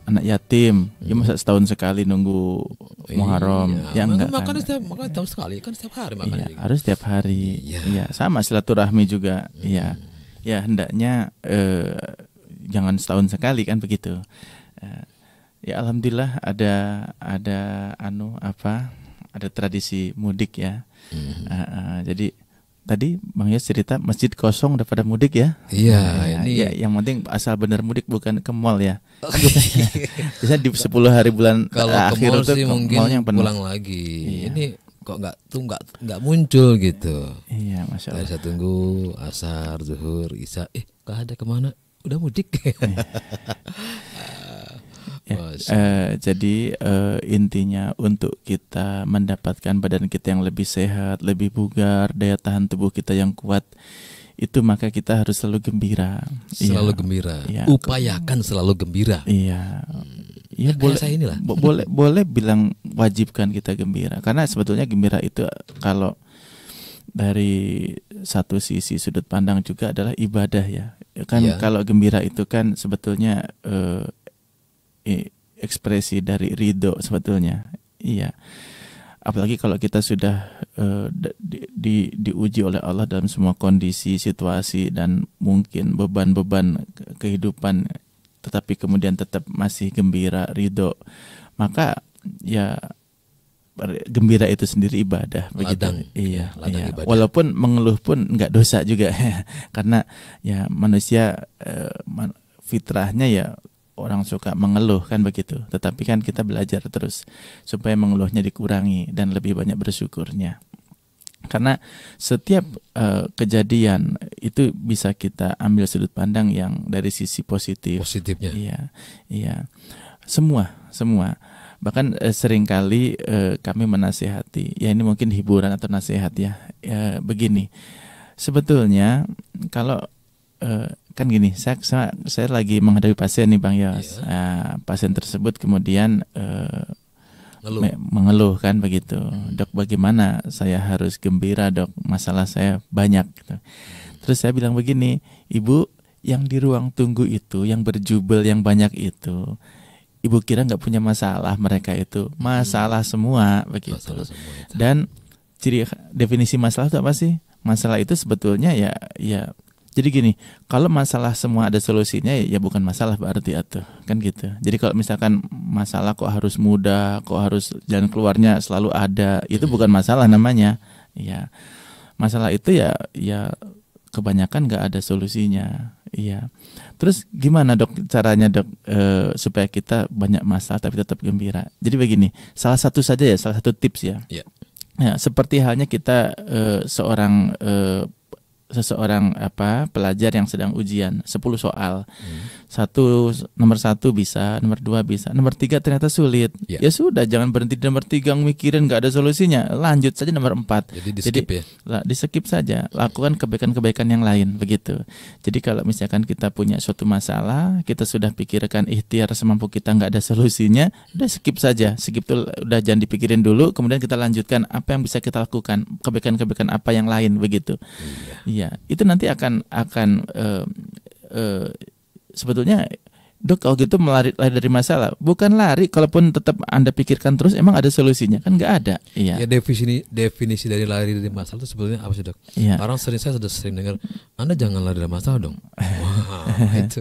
anak yatim, ya masa setahun sekali nunggu Muharram, Iya. ya enggak makan kan? setiap makan tahun sekali kan setiap hari makan Iya, harus setiap hari. Iya. Iya, sama silaturahmi juga. Iya. Ya hendaknya eh, jangan setahun sekali kan begitu. Eh, ya alhamdulillah ada ada anu apa? Ada tradisi mudik ya. Eh, eh, jadi tadi Bang Yos cerita masjid kosong udah pada mudik ya. Iya, Ya, ini ya, yang penting asal benar mudik bukan ke mall ya. *laughs* Bisa di 10 hari bulan *laughs* kalau ke akhir mall tuh sih ke mungkin mall yang penuh. pulang lagi. Iya. Ini kok nggak tuh nggak nggak muncul gitu. Iya, masya Allah. saya tunggu asar, zuhur, isya. Eh, nggak ada ke mana? Udah mudik. *laughs* Ya, eh, jadi eh, intinya untuk kita mendapatkan badan kita yang lebih sehat, lebih bugar, daya tahan tubuh kita yang kuat, itu maka kita harus selalu gembira. selalu Iya. gembira. Iya. Upayakan selalu gembira. Iya. Ya, Iya kayak boleh saya inilah. bo- boleh boleh bilang wajibkan kita gembira karena sebetulnya gembira itu kalau dari satu sisi sudut pandang juga adalah ibadah ya. Kan Iya. kalau gembira itu kan sebetulnya eh, i- ekspresi dari ridho sebetulnya. Iya. Apalagi kalau kita sudah da- di, di- diuji oleh Allah dalam semua kondisi, situasi dan mungkin beban-beban ke- kehidupan tetapi kemudian tetap masih gembira, ridho, maka ya gembira itu sendiri ibadah begitu. Ladang, Iya, ya, ladang iya. ibadah. Walaupun mengeluh pun nggak dosa juga *laughs* karena ya manusia eh, man- fitrahnya ya orang suka mengeluh kan begitu. Tetapi kan kita belajar terus supaya mengeluhnya dikurangi dan lebih banyak bersyukurnya. Karena setiap eh, kejadian itu bisa kita ambil sudut pandang yang dari sisi positif. Positifnya. Iya, iya. Semua, semua. Bahkan eh, sering kali eh, kami menasehati, ya ini mungkin hiburan atau nasihat ya. Ya, begini. Sebetulnya kalau eh, kan gini, saya, saya saya lagi menghadapi pasien nih Bang Yos. Iya. Ah, pasien tersebut kemudian Ngeluh. me- mengeluh kan begitu. Dok, bagaimana saya harus gembira, Dok? Masalah saya banyak gitu. Terus saya bilang begini, Ibu, yang di ruang tunggu itu, yang berjubel yang banyak itu, Ibu kira nggak punya masalah mereka itu? Masalah semua begitu. Masalah semua itu. Dan ciri definisi masalah itu apa sih? Masalah itu sebetulnya ya ya jadi gini, kalau masalah semua ada solusinya ya bukan masalah berarti atuh kan gitu. Jadi kalau misalkan masalah kok harus mudah, kok harus jalan keluarnya selalu ada, itu bukan masalah namanya. Ya. Masalah itu ya ya kebanyakan nggak ada solusinya. Iya. Terus gimana dok caranya dok eh, supaya kita banyak masalah tapi tetap gembira? Jadi begini, salah satu saja ya, salah satu tips ya. Iya. Ya, seperti halnya kita eh, seorang eh, seseorang apa pelajar yang sedang ujian 10 soal Hmm. Satu nomor satu bisa nomor dua bisa nomor tiga ternyata sulit. Ya. ya sudah jangan berhenti di nomor tiga mikirin nggak ada solusinya. Lanjut saja nomor empat. Jadi di Jadi- skip ya. lah di skip saja. Lakukan kebaikan-kebaikan yang lain begitu. Jadi kalau misalkan kita punya suatu masalah kita sudah pikirkan ikhtiar semampu kita nggak ada solusinya udah skip saja. Skip tuh udah jangan dipikirin dulu kemudian kita lanjutkan apa yang bisa kita lakukan. Kebaikan-kebaikan apa yang lain begitu. Iya itu nanti akan akan eh, eh, sebetulnya Dok, kalau gitu melari lari dari masalah, bukan lari. Kalaupun tetap anda pikirkan terus, emang ada solusinya kan? Nggak ada. Iya, Ya definisi definisi dari lari dari masalah itu sebetulnya apa sih dok? iya. Orang sering saya sudah sering dengar, Anda jangan lari dari masalah dong. *laughs* Itu.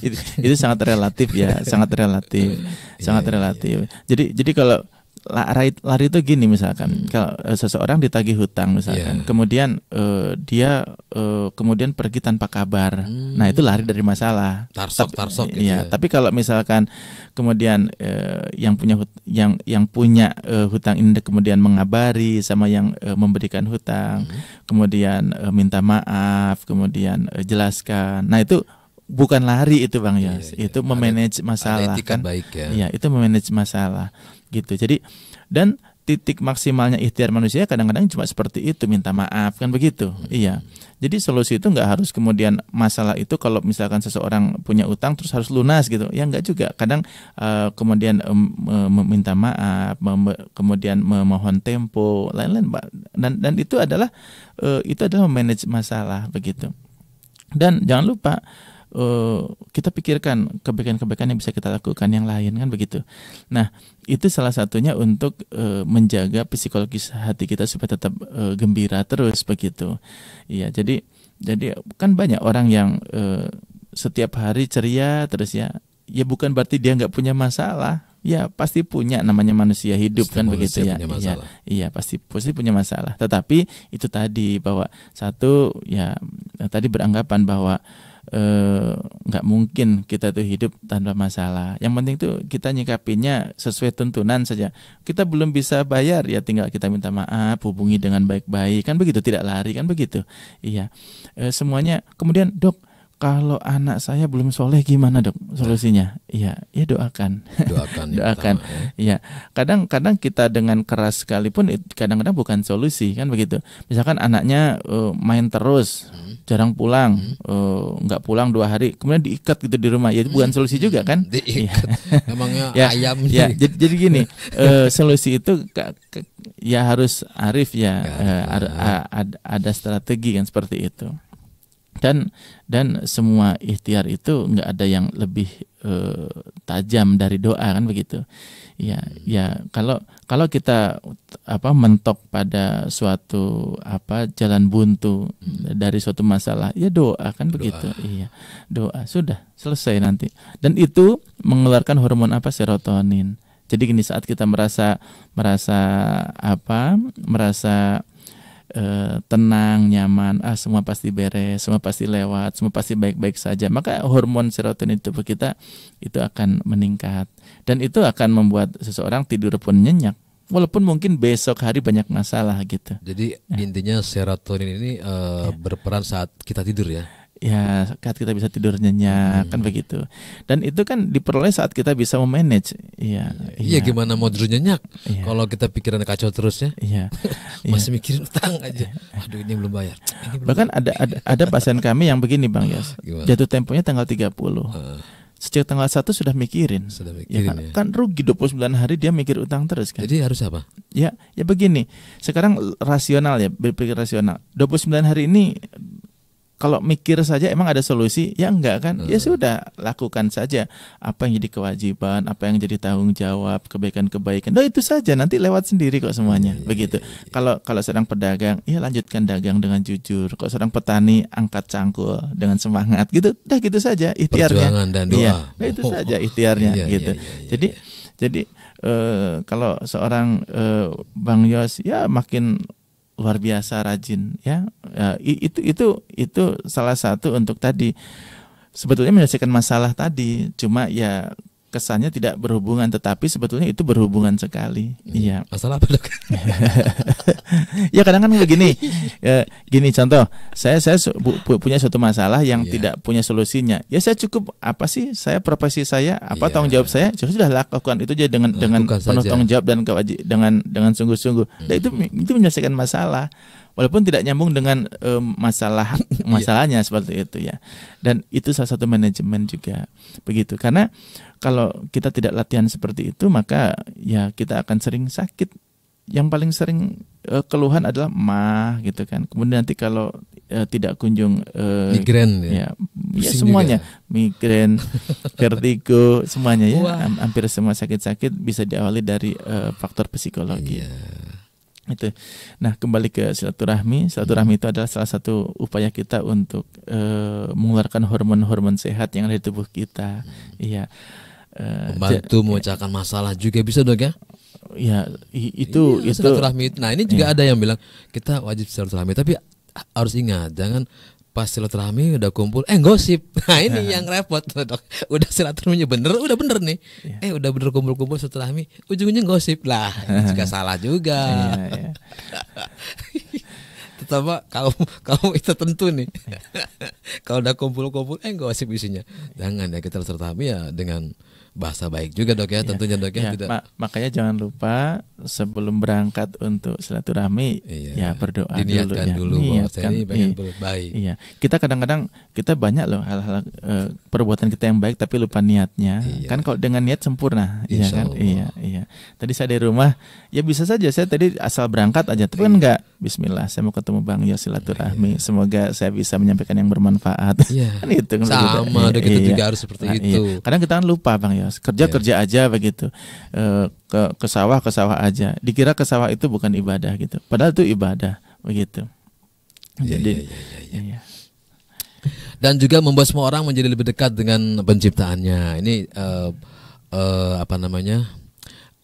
itu, itu sangat relatif ya, sangat relatif, sangat Iya, relatif. Jadi jadi kalau lari lari itu gini misalkan, kalau eh, seseorang ditagih hutang misalkan, Iya. kemudian eh, dia eh, kemudian pergi tanpa kabar, nah itu lari dari masalah. Tarsok, Tapi- tarsok gitu iya, ya. tapi kalau misalkan kemudian eh, yang punya hut- yang yang punya eh, hutang ini kemudian mengabari sama yang eh, memberikan hutang, Hmm. kemudian eh, minta maaf, kemudian eh, jelaskan. Nah, itu bukan lari itu Bang Iya, Yos, iya. itu Ada- memanage Ada masalah etikat kan. baik ya. Iya, itu memanage masalah gitu. Jadi dan titik maksimalnya ikhtiar manusia kadang-kadang cuma seperti itu minta maaf kan begitu. Iya. Jadi solusi itu nggak harus kemudian masalah itu kalau misalkan seseorang punya utang terus harus lunas gitu. Ya nggak juga. Kadang eh, kemudian em, me- meminta maaf, mem- kemudian memohon tempo, lain-lain Pak. Dan dan itu adalah eh, itu adalah manage masalah begitu. Dan jangan lupa eh, kita pikirkan kebaikan-kebaikan yang bisa kita lakukan yang lain kan begitu. Nah itu salah satunya untuk eh, menjaga psikologis hati kita supaya tetap eh, gembira terus begitu. Iya jadi jadi kan banyak orang yang eh, setiap hari ceria terus ya. Ya bukan berarti dia nggak punya masalah. Ya pasti punya namanya manusia hidup Setiap kan manusia begitu ya. Iya. Iya pasti pasti punya masalah. Tetapi itu tadi bahwa satu ya tadi beranggapan bahwa eh, nggak mungkin kita tuh hidup tanpa masalah. Yang penting tuh kita nyikapinya sesuai tuntunan saja. Kita belum bisa bayar ya tinggal kita minta maaf, hubungi dengan baik-baik kan begitu, tidak lari kan begitu. Iya Eh, semuanya. Kemudian dok kalau anak saya belum soleh gimana dok solusinya? Iya, ya doakan. Doakan. *laughs* Doakan. ya. Iya, kadang-kadang kita dengan keras sekalipun kadang-kadang bukan solusi kan begitu. Misalkan anaknya eh, main terus, Hmm. jarang pulang, eh, nggak pulang dua hari, kemudian diikat gitu di rumah, ya itu bukan solusi juga kan? *laughs* Diikat. *laughs* Emangnya Ya, ayam Ya, jadi, jadi gini, eh, solusi itu ya harus arif ya, Ya, a- ada, ada strategi kan seperti itu. Dan dan semua ikhtiar itu nggak ada yang lebih eh, tajam dari doa kan begitu. Ya, ya kalau kalau kita apa mentok pada suatu apa jalan buntu dari suatu masalah, ya doa kan begitu. Iya. Doa sudah selesai nanti. Dan itu mengeluarkan hormon apa serotonin. Jadi gini saat kita merasa merasa apa? merasa eh, tenang, nyaman, ah semua pasti beres, semua pasti lewat, semua pasti baik-baik saja. Maka hormon serotonin tubuh kita itu akan meningkat dan itu akan membuat seseorang tidur pun nyenyak. Walaupun mungkin besok hari banyak masalah gitu. Jadi intinya serotonin ini eh, berperan saat kita tidur ya. Ya, saat kita bisa tidur nyenyak kan begitu. Dan itu kan diperoleh saat kita bisa memanage. Iya. Iya gimana mau tidur nyenyak Iya. kalau kita pikiran kacau terus ya. Iya. *laughs* Iya. Masih mikirin utang aja. Aduh ini belum bayar. Ini belum Bahkan ada ada, ada pasien kami yang begini Bang Yos. Gimana? Jatuh temponya tanggal 30. Heeh. sejak tanggal 1 sudah mikirin. Sudah Ya mikirin kan, ya. kan rugi 29 hari dia mikir utang terus kan. Jadi harus apa? Ya, ya begini. Sekarang rasional ya, berpikir rasional. 29 hari ini kalau mikir saja emang ada solusi? Ya enggak kan? Ya Hmm. sudah, lakukan saja apa yang jadi kewajiban, apa yang jadi tanggung jawab, kebaikan-kebaikan. Nah, itu saja nanti lewat sendiri kok semuanya. Iya, iya, Begitu. Kalau kalau sedang pedagang, ya lanjutkan dagang dengan jujur. Kalau sedang petani, angkat cangkul dengan semangat gitu. Dah gitu saja ikhtiarnya. Perjuangan dan doa. Iya, nah, itu Oh. saja ikhtiarnya Iya, gitu. iya, iya, iya, Jadi jadi eh, kalau seorang eh, Bang Yos ya makin luar biasa rajin ya. Ya, itu itu itu salah satu untuk tadi. Sebetulnya menyelesaikan masalah tadi cuma ya kesannya tidak berhubungan tetapi sebetulnya itu berhubungan sekali. Iya. Masalah apa dok? *laughs* ya kadang kan begini ya, gini contoh saya saya bu- pu- punya suatu masalah yang Iya. tidak punya solusinya. Ya saya cukup apa sih saya profesi saya apa Iya. tanggung jawab saya ya sudah lakukan itu aja dengan dengan Lakukan penuh saja. tanggung jawab dan kewajib dengan dengan sungguh-sungguh. Nah, itu itu menyelesaikan masalah walaupun tidak nyambung dengan em, masalah *laughs* masalahnya seperti itu ya. Dan itu salah satu manajemen juga begitu. Karena kalau kita tidak latihan seperti itu maka ya kita akan sering sakit yang paling sering eh, keluhan adalah mah gitu kan kemudian nanti kalau eh, tidak kunjung eh, Migrain ya. ya, ya semuanya juga. migrain *laughs* vertigo semuanya ya Wah. Ham- hampir semua sakit-sakit bisa diawali dari eh, faktor psikologi Iya. itu. Nah, kembali ke silaturahmi. Silaturahmi itu adalah salah satu upaya kita untuk eh, mengeluarkan hormon-hormon sehat yang ada di tubuh kita. Iya. Eh, Membantu memecahkan masalah juga bisa dok ya? ya itu Iya, itu silaturahmi. Nah ini juga Iya. ada yang bilang kita wajib silaturahmi, tapi harus ingat jangan pas silaturahmi udah kumpul, eh gosip. *laughs* Nah ini yang repot *laughs* dok. Udah silaturahminya bener, udah bener nih. Iya. Eh udah bener kumpul-kumpul silaturahmi, ujungnya gosip lah. Juga *laughs* salah juga. Iya, iya. Terutama kalau kalau itu tentu nih. kalau udah kumpul-kumpul, eh gosip isinya. Jangan ya kita silaturahmi ya dengan bahasa baik juga dok ya, tentunya dok ya. Ya, tidak. ma- makanya jangan lupa sebelum berangkat untuk silaturahmi Iya. ya berdoa Diniatkan dulu, dulu, ya. bahwa saya ini pengen Iya. berbaik. Iya, kita kadang-kadang kita banyak loh hal-hal eh, perbuatan kita yang baik tapi lupa niatnya. Iya. Kan kalau dengan niat sempurna, iya kan? Allah. Iya, iya. Tadi saya di rumah, ya bisa saja saya tadi asal berangkat aja, tapi kan enggak. Bismillah, saya mau ketemu Bang Yos silaturahmi. Semoga saya bisa menyampaikan yang bermanfaat. Iya. *laughs* kan itu kan Sama, begitu. Iya. juga harus seperti Nah, itu. iya. Kadang kita kan lupa Bang Yos, kerja Iya. kerja aja begitu. Eh, ke ke sawah ke sawah aja. Dikira ke sawah itu bukan ibadah gitu. Padahal itu ibadah begitu. Iya, Jadi iya, iya, iya. iya. Dan juga membuat semua orang menjadi lebih dekat dengan penciptaannya. Ini eh, eh, apa namanya?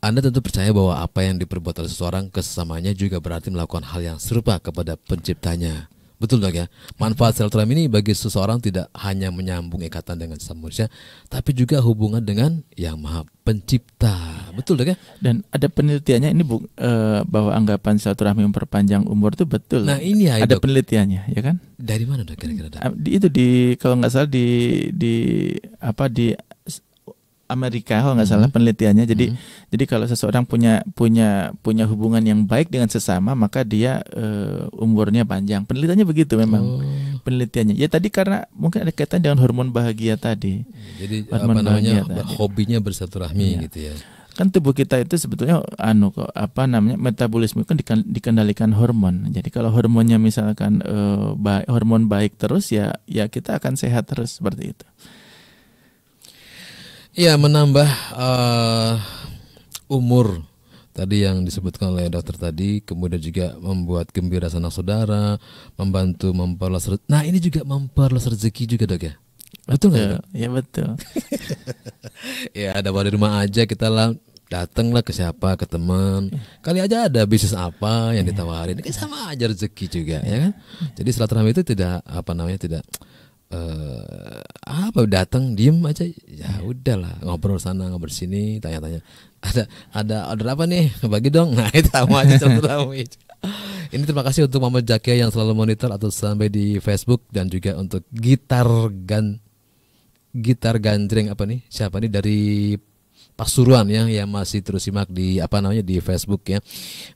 Anda tentu percaya bahwa apa yang diperbuat oleh seseorang ke sesamanya juga berarti melakukan hal yang serupa kepada penciptanya. Betul dok ya. Manfaat silaturahmi ini bagi seseorang tidak hanya menyambung ikatan dengan sesama manusia, tapi juga hubungan dengan yang maha pencipta. Betul dok ya. Dan ada penelitiannya ini bu, eh, bahwa anggapan silaturahmi memperpanjang umur itu betul. Nah ini ya ada dok. penelitiannya, ya kan? Dari mana dok kira-kira Di, itu di kalau nggak salah di di apa di Amerika kalau nggak salah penelitiannya. Jadi jadi kalau seseorang punya punya punya hubungan yang baik dengan sesama maka dia eh, umurnya panjang. Penelitiannya begitu memang. Oh, Penelitiannya. Ya tadi karena mungkin ada kaitan dengan hormon bahagia tadi. jadi Hormon apa namanya bahagia tadi. hobinya bersilaturahmi Iya. gitu ya. kan tubuh kita itu sebetulnya anu kok apa namanya metabolisme kan diken- dikendalikan hormon. Jadi kalau hormonnya misalkan eh, ba- hormon baik terus ya ya kita akan sehat terus seperti itu. Iya menambah eh, umur tadi yang disebutkan oleh dokter tadi, kemudian juga membuat gembira sanak saudara, membantu memperluas Nah ini juga memperluas rezeki juga dok ya. Betul nggak? Ya betul. *laughs* Ya ada di rumah aja kita lah datanglah ke siapa ke teman kali aja ada bisnis apa yang ditawarin kan sama aja rezeki juga ya kan jadi silaturahmi itu tidak apa namanya tidak eh apa datang diem aja. Ya udahlah ngobrol sana ngobrol sini tanya-tanya. Ada ada order apa nih? Bagi dong. Nah itu sama aja silaturahmi *laughs* ini terima kasih untuk Muhammad Jakia yang selalu monitor atau sampai di Facebook dan juga untuk gitar gan gitar gandreng apa nih? Siapa nih dari Pasuruan ya yang masih terus simak di apa namanya di Facebook ya.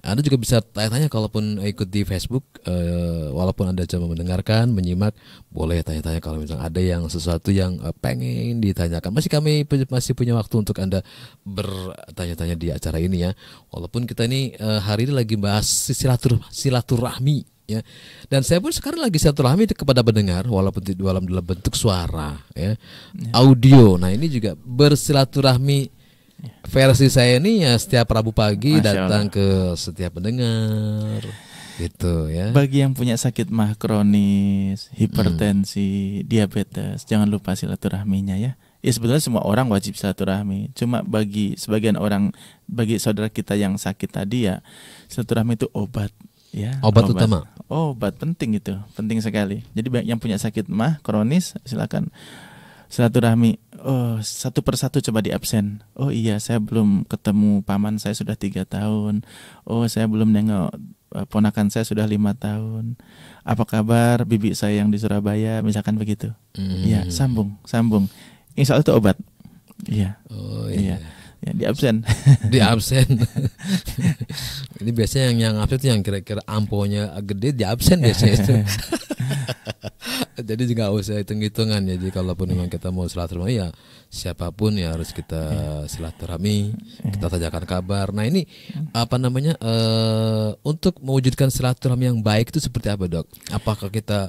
Anda juga bisa tanya-tanya kalaupun ikut di Facebook uh, walaupun Anda cuma mendengarkan, menyimak, boleh tanya-tanya kalau misalnya ada yang sesuatu yang uh, pengen ditanyakan. Masih kami masih punya waktu untuk Anda bertanya-tanya di acara ini ya. Walaupun kita ini uh, hari ini lagi bahas silatur silaturahmi ya. Dan saya pun sekarang lagi silaturahmi kepada pendengar walaupun dalam dalam bentuk suara ya. ya. Audio. Nah, ini juga bersilaturahmi versi saya ini ya setiap Rabu pagi Masya datang Allah. ke setiap pendengar gitu ya. Bagi yang punya sakit mah kronis, hipertensi, hmm. diabetes, jangan lupa silaturahminya ya. Ya sebetulnya semua orang wajib silaturahmi. Cuma bagi sebagian orang, bagi saudara kita yang sakit tadi ya, silaturahmi itu obat ya. Obat, obat utama. Obat penting itu, penting sekali. Jadi yang punya sakit mah kronis silakan silaturahmi. Oh satu persatu coba di absen. Oh iya saya belum ketemu paman saya sudah tiga tahun. Oh saya belum nengok eh, ponakan saya sudah lima tahun. Apa kabar bibi saya yang di Surabaya? Misalkan begitu. Mm. ya sambung sambung. Insya Allah itu obat. Iya. Oh iya, iya. Ya, di absen. *laughs* Di absen. *laughs* Ini biasanya yang yang absen yang kira-kira amponya gede di absen biasanya itu. *laughs* jadi juga usah hitung-hitungan ya. Jadi kalaupun memang kita mau silaturahmi ya siapa pun ya harus kita silaturahmi, kita tanyakan kabar. Nah ini apa namanya uh, untuk mewujudkan silaturahmi yang baik itu seperti apa dok? Apakah kita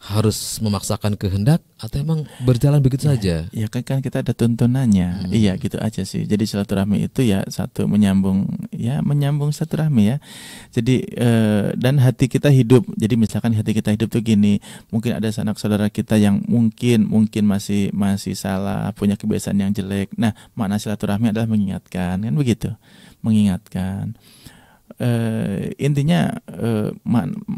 harus memaksakan kehendak atau emang berjalan begitu ya, saja? Ya kan kan kita ada tuntunannya. Hmm. Iya gitu aja sih. Jadi silaturahmi itu ya satu menyambung ya menyambung silaturahmi ya. Jadi eh, dan hati kita hidup. Jadi misalkan hati kita hidup tuh gini, mungkin ada sanak saudara kita yang mungkin mungkin masih masih salah, punya kebiasaan yang jelek. Nah, makna silaturahmi adalah mengingatkan kan begitu. Mengingatkan. Uh, intinya uh,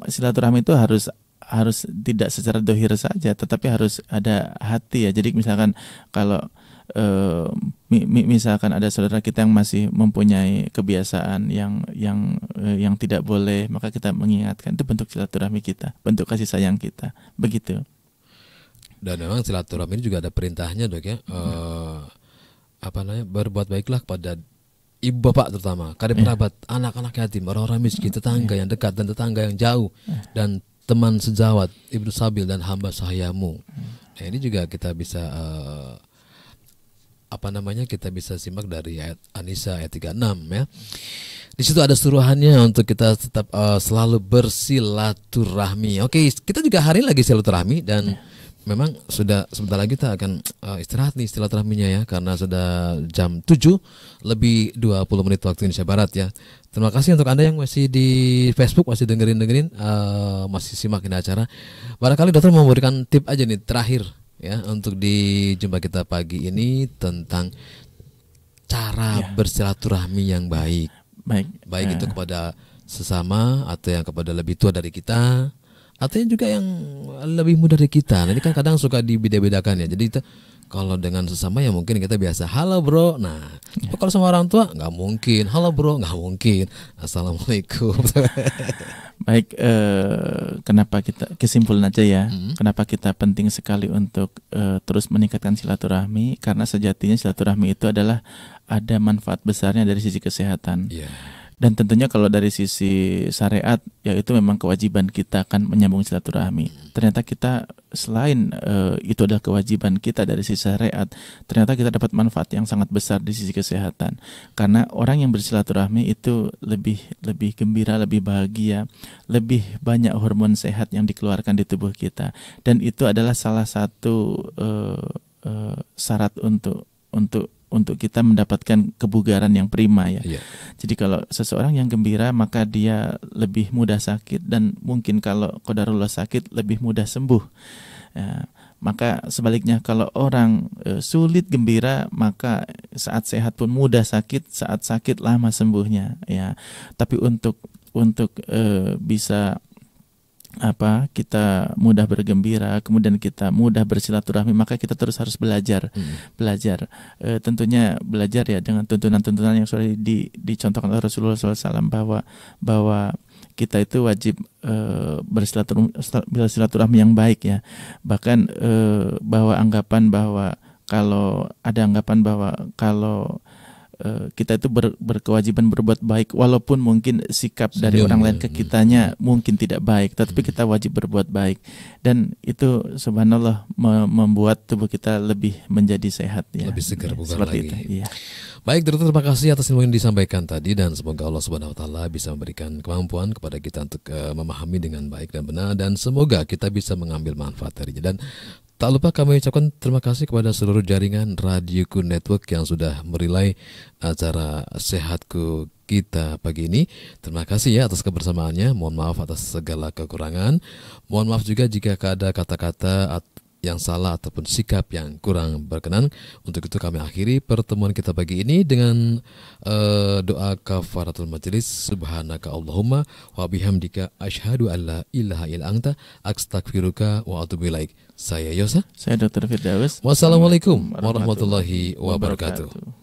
silaturahmi itu harus harus tidak secara dohir saja, tetapi harus ada hati ya. Jadi misalkan kalau uh, mi, mi, misalkan ada saudara kita yang masih mempunyai kebiasaan yang yang uh, yang tidak boleh, maka kita mengingatkan itu bentuk silaturahmi kita, bentuk kasih sayang kita, begitu. Dan memang silaturahmi ini juga ada perintahnya dok ya. Hmm. Uh, apa namanya berbuat baiklah kepada ibu bapak terutama, kerabat, yeah. anak-anak yatim, orang-orang miskin, tetangga yeah. yang dekat dan tetangga yang jauh, yeah. dan teman sejawat Ibnu Sabil dan hamba sahayamu. Nah, ini juga kita bisa uh, apa namanya? Kita bisa simak dari ayat Anisa ayat 36 ya. Di situ ada suruhannya untuk kita tetap uh, selalu bersilaturahmi. Oke, kita juga hari lagi silaturahmi dan memang sudah sebentar lagi kita akan uh, istirahat nih silaturahminya ya karena sudah jam 7 lebih 20 menit waktu Indonesia Barat ya. Terima kasih untuk Anda yang masih di Facebook masih dengerin-dengerin uh, masih simak ini acara. Barangkali dokter mau memberikan tip aja nih terakhir ya untuk di jumpa kita pagi ini tentang cara ya. bersilaturahmi yang baik. Baik. Baik uh. itu kepada sesama atau yang kepada lebih tua dari kita atau juga yang lebih muda dari kita. Nah, ini kan kadang suka dibeda-bedakan ya. Jadi kita kalau dengan sesama ya mungkin kita biasa halo bro. Nah, ya. kalau sama orang tua nggak mungkin halo bro nggak mungkin. Assalamualaikum. *laughs* Baik, eh, kenapa kita kesimpulan aja ya? Hmm. Kenapa kita penting sekali untuk eh, terus meningkatkan silaturahmi? Karena sejatinya silaturahmi itu adalah ada manfaat besarnya dari sisi kesehatan. Yeah dan tentunya kalau dari sisi syariat ya itu memang kewajiban kita kan menyambung silaturahmi. Ternyata kita selain uh, itu adalah kewajiban kita dari sisi syariat, ternyata kita dapat manfaat yang sangat besar di sisi kesehatan. Karena orang yang bersilaturahmi itu lebih lebih gembira, lebih bahagia, lebih banyak hormon sehat yang dikeluarkan di tubuh kita. Dan itu adalah salah satu uh, uh, syarat untuk untuk untuk kita mendapatkan kebugaran yang prima ya. Yeah. Jadi kalau seseorang yang gembira maka dia lebih mudah sakit dan mungkin kalau kodarullah sakit lebih mudah sembuh. Ya, maka sebaliknya kalau orang e, sulit gembira maka saat sehat pun mudah sakit, saat sakit lama sembuhnya ya. Tapi untuk untuk e, bisa apa kita mudah bergembira kemudian kita mudah bersilaturahmi maka kita terus harus belajar. Hmm. belajar. E, tentunya belajar ya dengan tuntunan-tuntunan yang sudah di, dicontohkan oleh Rasulullah SAW bahwa bahwa kita itu wajib e, bersilaturahmi, bersilaturahmi yang baik ya. Bahkan e, bahwa anggapan bahwa kalau ada anggapan bahwa kalau kita itu ber, berkewajiban berbuat baik walaupun mungkin sikap dari orang lain ya. ke kitanya mungkin tidak baik tetapi Hmm. kita wajib berbuat baik dan itu subhanallah me- membuat tubuh kita lebih menjadi sehat ya Lebih segar, Ya, bugar seperti lagi. itu iya Baik, dokter terima kasih atas ilmu yang disampaikan tadi dan semoga Allah Subhanahu wa taala bisa memberikan kemampuan kepada kita untuk eh, memahami dengan baik dan benar dan semoga kita bisa mengambil manfaat darinya dan tak lupa kami ucapkan terima kasih kepada seluruh jaringan Radioku Network yang sudah merilai acara sehatku kita pagi ini. Terima kasih ya atas kebersamaannya. Mohon maaf atas segala kekurangan. Mohon maaf juga jika ada kata-kata at- yang salah ataupun sikap yang kurang berkenan. Untuk itu kami akhiri pertemuan kita pagi ini dengan eh, doa kafaratul majelis. Subhanaka Allahumma wa bihamdika asyhadu an la ilaha illa anta astaghfiruka wa atubu ilaik. Saya Yosa. saya Dr. Firdaus Wassalamualaikum warahmatullahi wabarakatuh